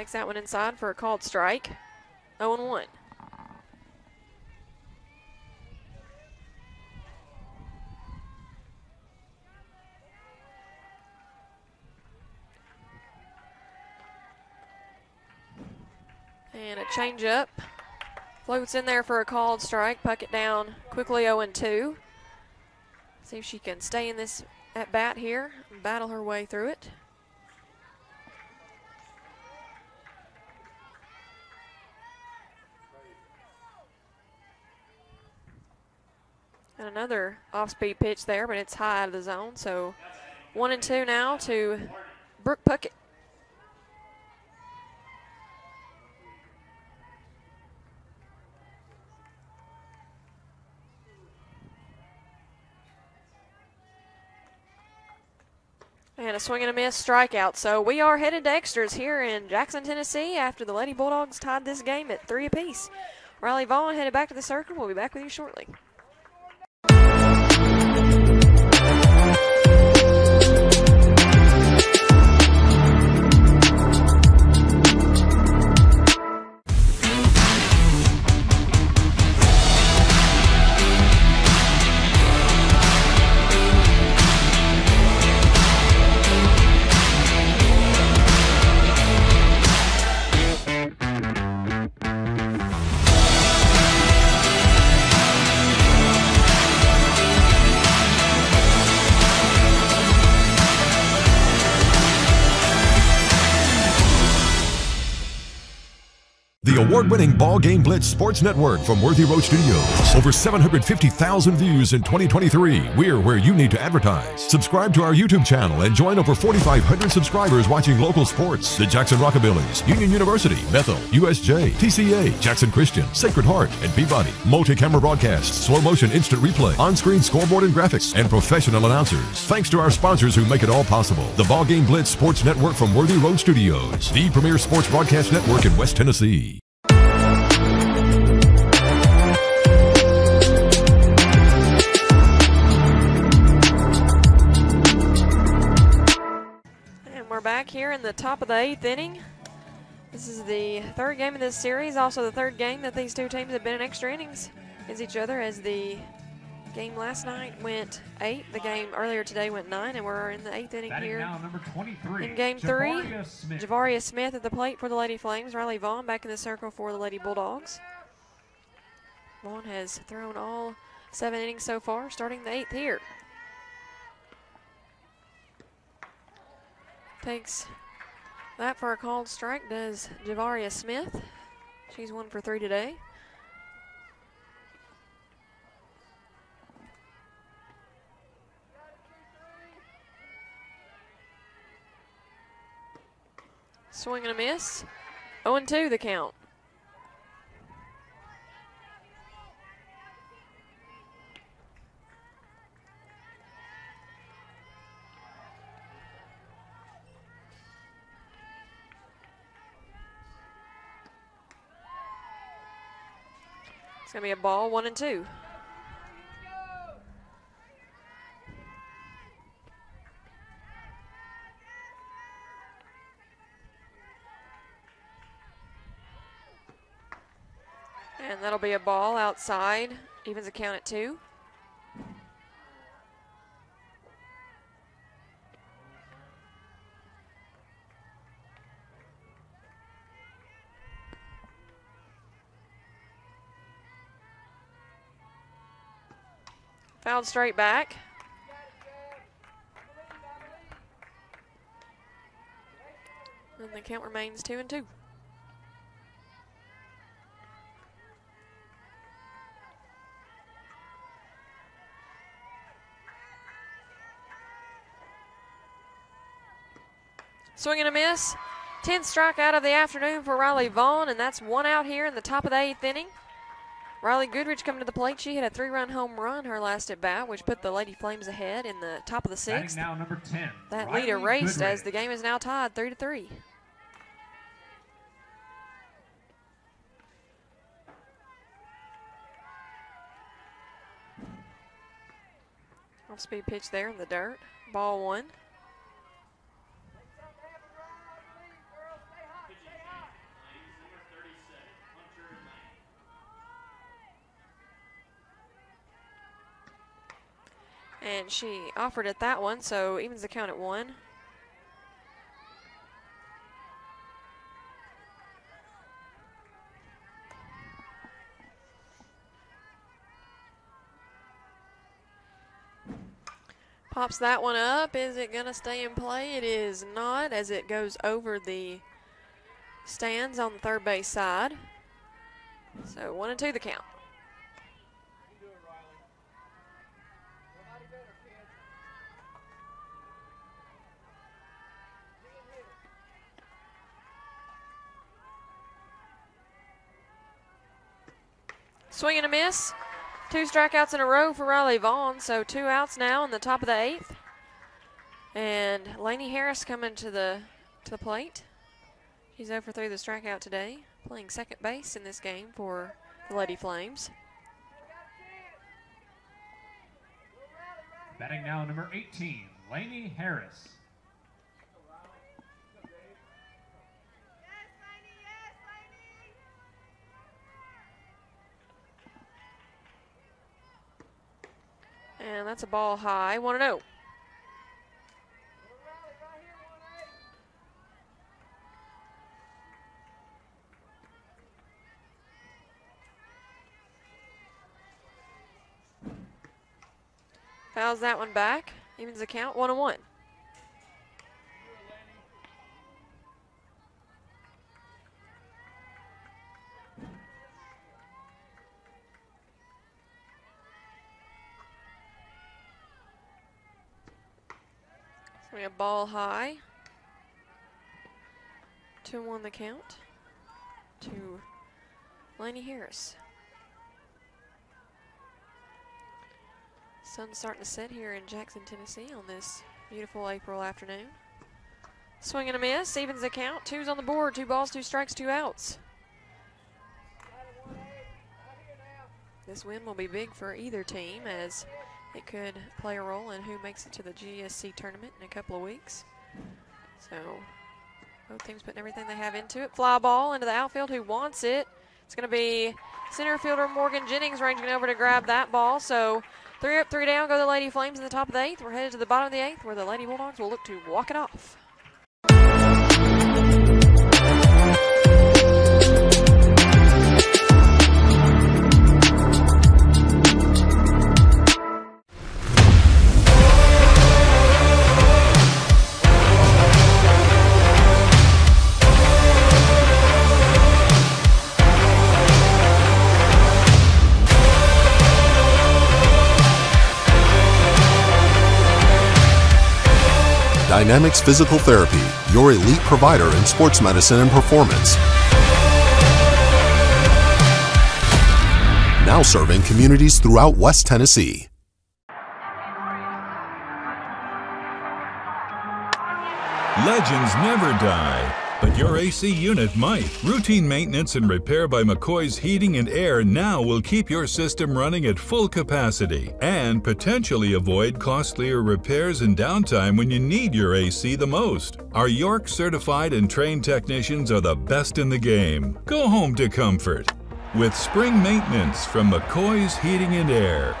Takes that one inside for a called strike. 0 1. And a changeup. Floats in there for a called strike. Puckett down quickly 0 2. See if she can stay in this at bat here battle her way through it. And another off-speed pitch there, but it's high out of the zone. So one and two now to Brooke Puckett. And a swing and a miss strikeout. So we are headed to extras here in Jackson, Tennessee after the Lady Bulldogs tied this game at three apiece. Riley Vaughn headed back to the circle. We'll be back with you shortly. The award-winning Ball Game Blitz Sports Network from Worthy Road Studios. Over 750,000 views in 2023. We're where you need to advertise. Subscribe to our YouTube channel and join over 4,500 subscribers watching local sports. The Jackson Rockabillys, Union University, Bethel, USJ, TCA, Jackson Christian, Sacred Heart, and Peabody. Multi-camera broadcasts, slow motion instant replay, on-screen scoreboard and graphics, and professional announcers. Thanks to our sponsors who make it all possible. The Ball Game Blitz Sports Network from Worthy Road Studios. The premier sports broadcast network in West Tennessee. We're back here in the top of the eighth inning. This is the third game of this series, also the third game that these two teams have been in extra innings against each other as the game last night went eight. The game earlier today went nine, and we're in the eighth inning here. now, number 23. In game three, Smith. Javaria Smith at the plate for the Lady Flames. Riley Vaughn back in the circle for the Lady Bulldogs. Vaughn has thrown all seven innings so far, starting the eighth here. Takes that for a called strike, does Javaria Smith. She's one for three today. Swing and a miss. 0 2 the count. It's going to be a ball, one and two. And that'll be a ball outside. Evens a count at two. Fouled straight back. And the count remains two and two. Swing and a miss. 10th strikeout of the afternoon for Riley Vaughn, and that's one out here in the top of the eighth inning. Riley Goodrich coming to the plate. She hit a three-run home run her last at bat, which put the Lady Flames ahead in the top of the sixth. now, number 10. That Riley lead erased Goodrich. as the game is now tied three to three. Off speed pitch there in the dirt. Ball one. And she offered at that one, so evens the count at one. Pops that one up. Is it going to stay in play? It is not, as it goes over the stands on the third base side. So one and two the count. Swing and a miss. Two strikeouts in a row for Riley Vaughn, so two outs now in the top of the eighth. And Lainey Harris coming to the to the plate. She's oh over through the strikeout today, playing second base in this game for the Lady Flames. Batting now number 18, Lainey Harris. And that's a ball high, 1 0. Fouls that one back. Evens the count, 1 and 1. Have ball high. 2 1 the count to Lainey Harris. Sun's starting to set here in Jackson, Tennessee on this beautiful April afternoon. Swing and a miss, evens the count. Two's on the board, two balls, two strikes, two outs. This win will be big for either team as it could play a role in who makes it to the GSC tournament in a couple of weeks. So both teams putting everything they have into it. Fly ball into the outfield. Who wants it? It's going to be center fielder Morgan Jennings ranging over to grab that ball. So three up, three down go the Lady Flames in the top of the eighth. We're headed to the bottom of the eighth where the Lady Bulldogs will look to walk it off. Dynamics Physical Therapy, your elite provider in sports medicine and performance. Now serving communities throughout West Tennessee. Legends never die, but your AC unit might. Routine maintenance and repair by McCoy's Heating and Air now will keep your system running at full capacity and potentially avoid costlier repairs and downtime when you need your AC the most. Our York certified and trained technicians are the best in the game. Go home to comfort with spring maintenance from McCoy's Heating and Air.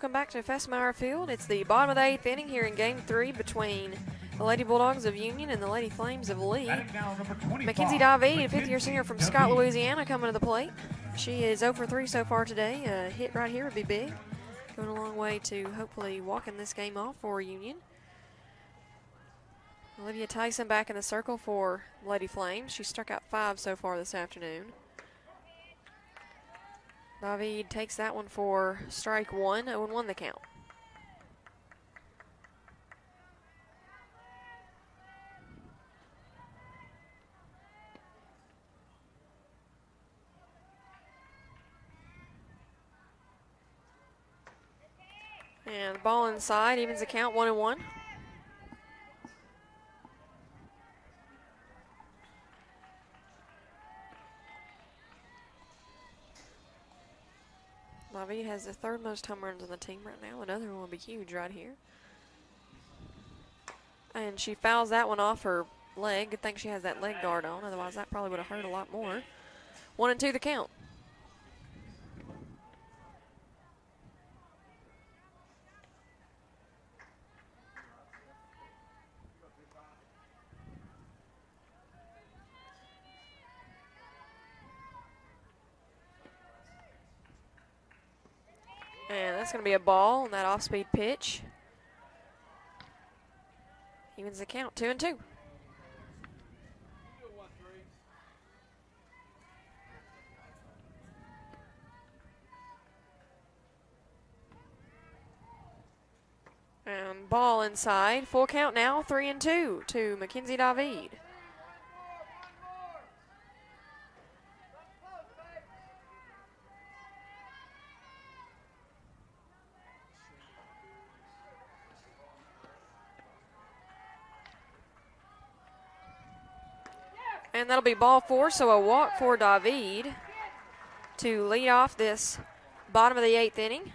Welcome back to Fesmire Field. It's the bottom of the eighth inning here in Game Three between the Lady Bulldogs of Union and the Lady Flames of Lee. Mackenzie David, a fifth-year senior from Scott, Louisiana, coming to the plate. She is 0 for 3 so far today. A hit right here would be big. Going a long way to hopefully walking this game off for Union. Olivia Tyson back in the circle for Lady Flames. She struck out five so far this afternoon. David takes that one for strike one, 0 1 the count. And the ball inside, evens the count, 1 and 1. David has the third most home runs on the team right now. Another one will be huge right here. And she fouls that one off her leg. Good thing she has that leg guard on. Otherwise, that probably would have hurt a lot more. One and two the count. And that's going to be a ball on that off speed pitch. Evens the count, two and two. And ball inside. Full count now, three and two to Mackenzie David. And that'll be ball four, so a walk for David to lead off this bottom of the eighth inning.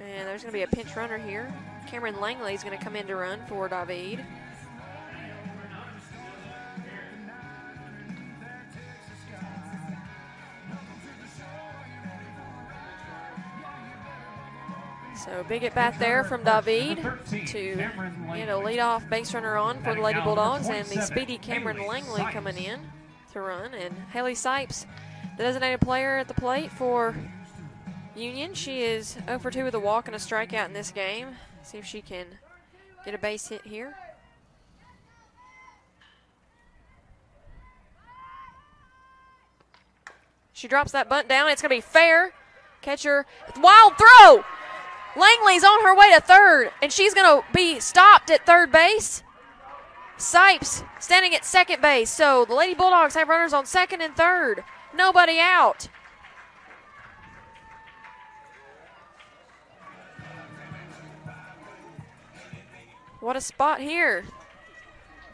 And there's going to be a pinch runner here. Cameron Langley is going to come in to run for David. So big at bat there from David to get a leadoff base runner on for the Lady Bulldogs, and the speedy Cameron Langley coming in to run, and Haley Sipes, the designated player at the plate for Union. She is 0 for 2 with a walk and a strikeout in this game. See if she can get a base hit here. She drops that bunt down. It's going to be fair. Catcher, wild throw. Langley's on her way to third, and she's going to be stopped at third base. Sipes standing at second base. So the Lady Bulldogs have runners on second and third. Nobody out. What a spot here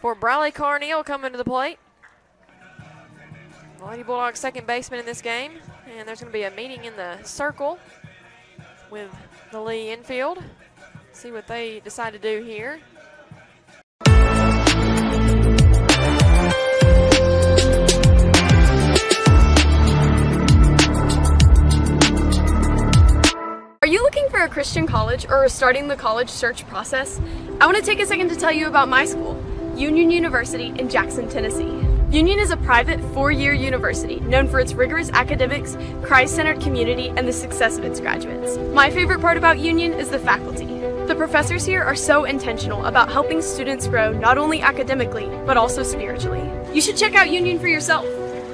for Briley Carneal coming to the plate. Lady Bulldogs second baseman in this game. And there's going to be a meeting in the circle with the Lee infield. See what they decide to do here. Are you looking for a Christian college or are starting the college search process? I want to take a second to tell you about my school, Union University in Jackson, Tennessee. Union is a private four year university known for its rigorous academics, Christ centered community, and the success of its graduates. My favorite part about Union is the faculty. The professors here are so intentional about helping students grow not only academically, but also spiritually. You should check out Union for yourself.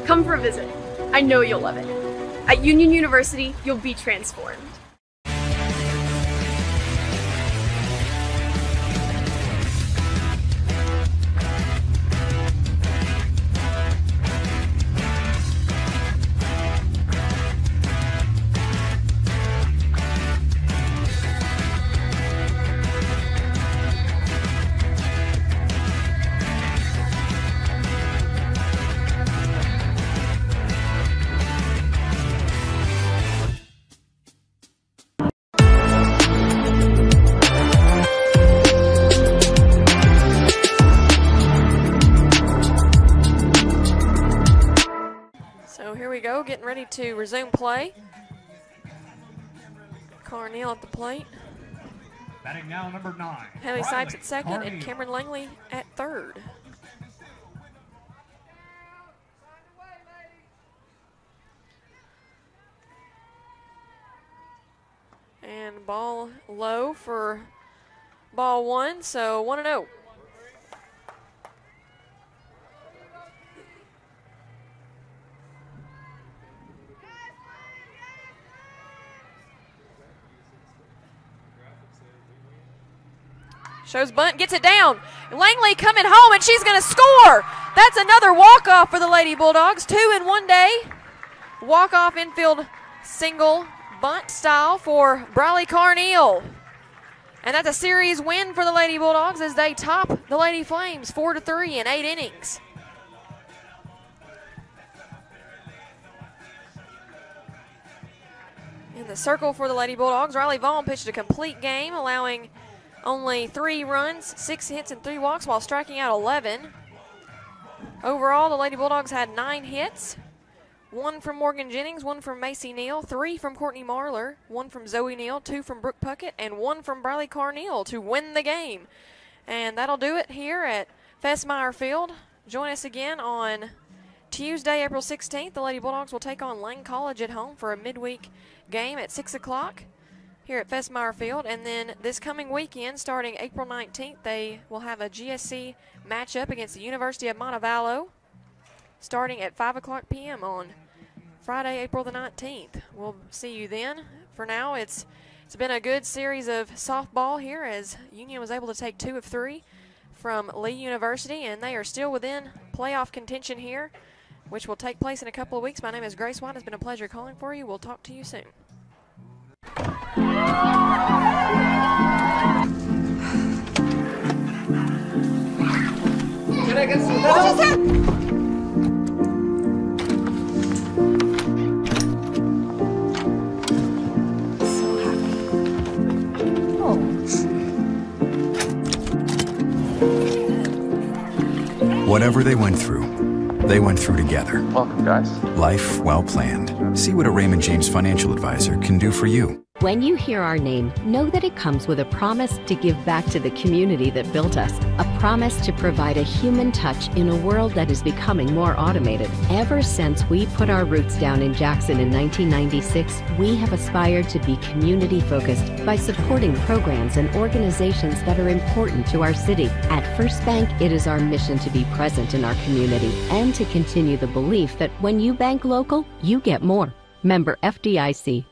Come for a visit. I know you'll love it. At Union University, you'll be transformed. Ready to resume play. Carneal at the plate. Batting now number nine. Haley Sipes at second Carneal. and Cameron Langley at third. And ball low for ball one, so 1 and oh. 0. Shows bunt, gets it down. Langley coming home, and she's going to score. That's another walk off for the Lady Bulldogs. Two in one day. Walk off infield single bunt style for Briley Carneal. And that's a series win for the Lady Bulldogs as they top the Lady Flames four to three in eight innings. In the circle for the Lady Bulldogs, Riley Vaughn pitched a complete game, allowing only three runs, six hits, and three walks while striking out 11. Overall, the Lady Bulldogs had nine hits. One from Morgan Jennings, one from Macy Neal, three from Courtney Marlar, one from Zoe Neal, two from Brooke Puckett, and one from Briley Carneal to win the game. And that'll do it here at Fesmire Field. Join us again on Tuesday, April 16th. The Lady Bulldogs will take on Lane College at home for a midweek game at 6 o'clock here at Fesmire Field. And then this coming weekend, starting April 19th, they will have a GSC matchup against the University of Montevallo starting at 5 o'clock p.m. on Friday, April the 19th. We'll see you then. For now, it's it's been a good series of softball here as Union was able to take two of three from Lee University, and they are still within playoff contention here, which will take place in a couple of weeks. My name is Grace White. It's been a pleasure calling for you. We'll talk to you soon. Can I get some What just happened? Whatever they went through, they went through together. Welcome, guys. Life well planned. See what a Raymond James financial advisor can do for you. When you hear our name, know that it comes with a promise to give back to the community that built us, a promise to provide a human touch in a world that is becoming more automated. Ever since we put our roots down in Jackson in 1996, we have aspired to be community focused by supporting programs and organizations that are important to our city. At First Bank, it is our mission to be present in our community and to continue the belief that when you bank local, you get more. Member FDIC.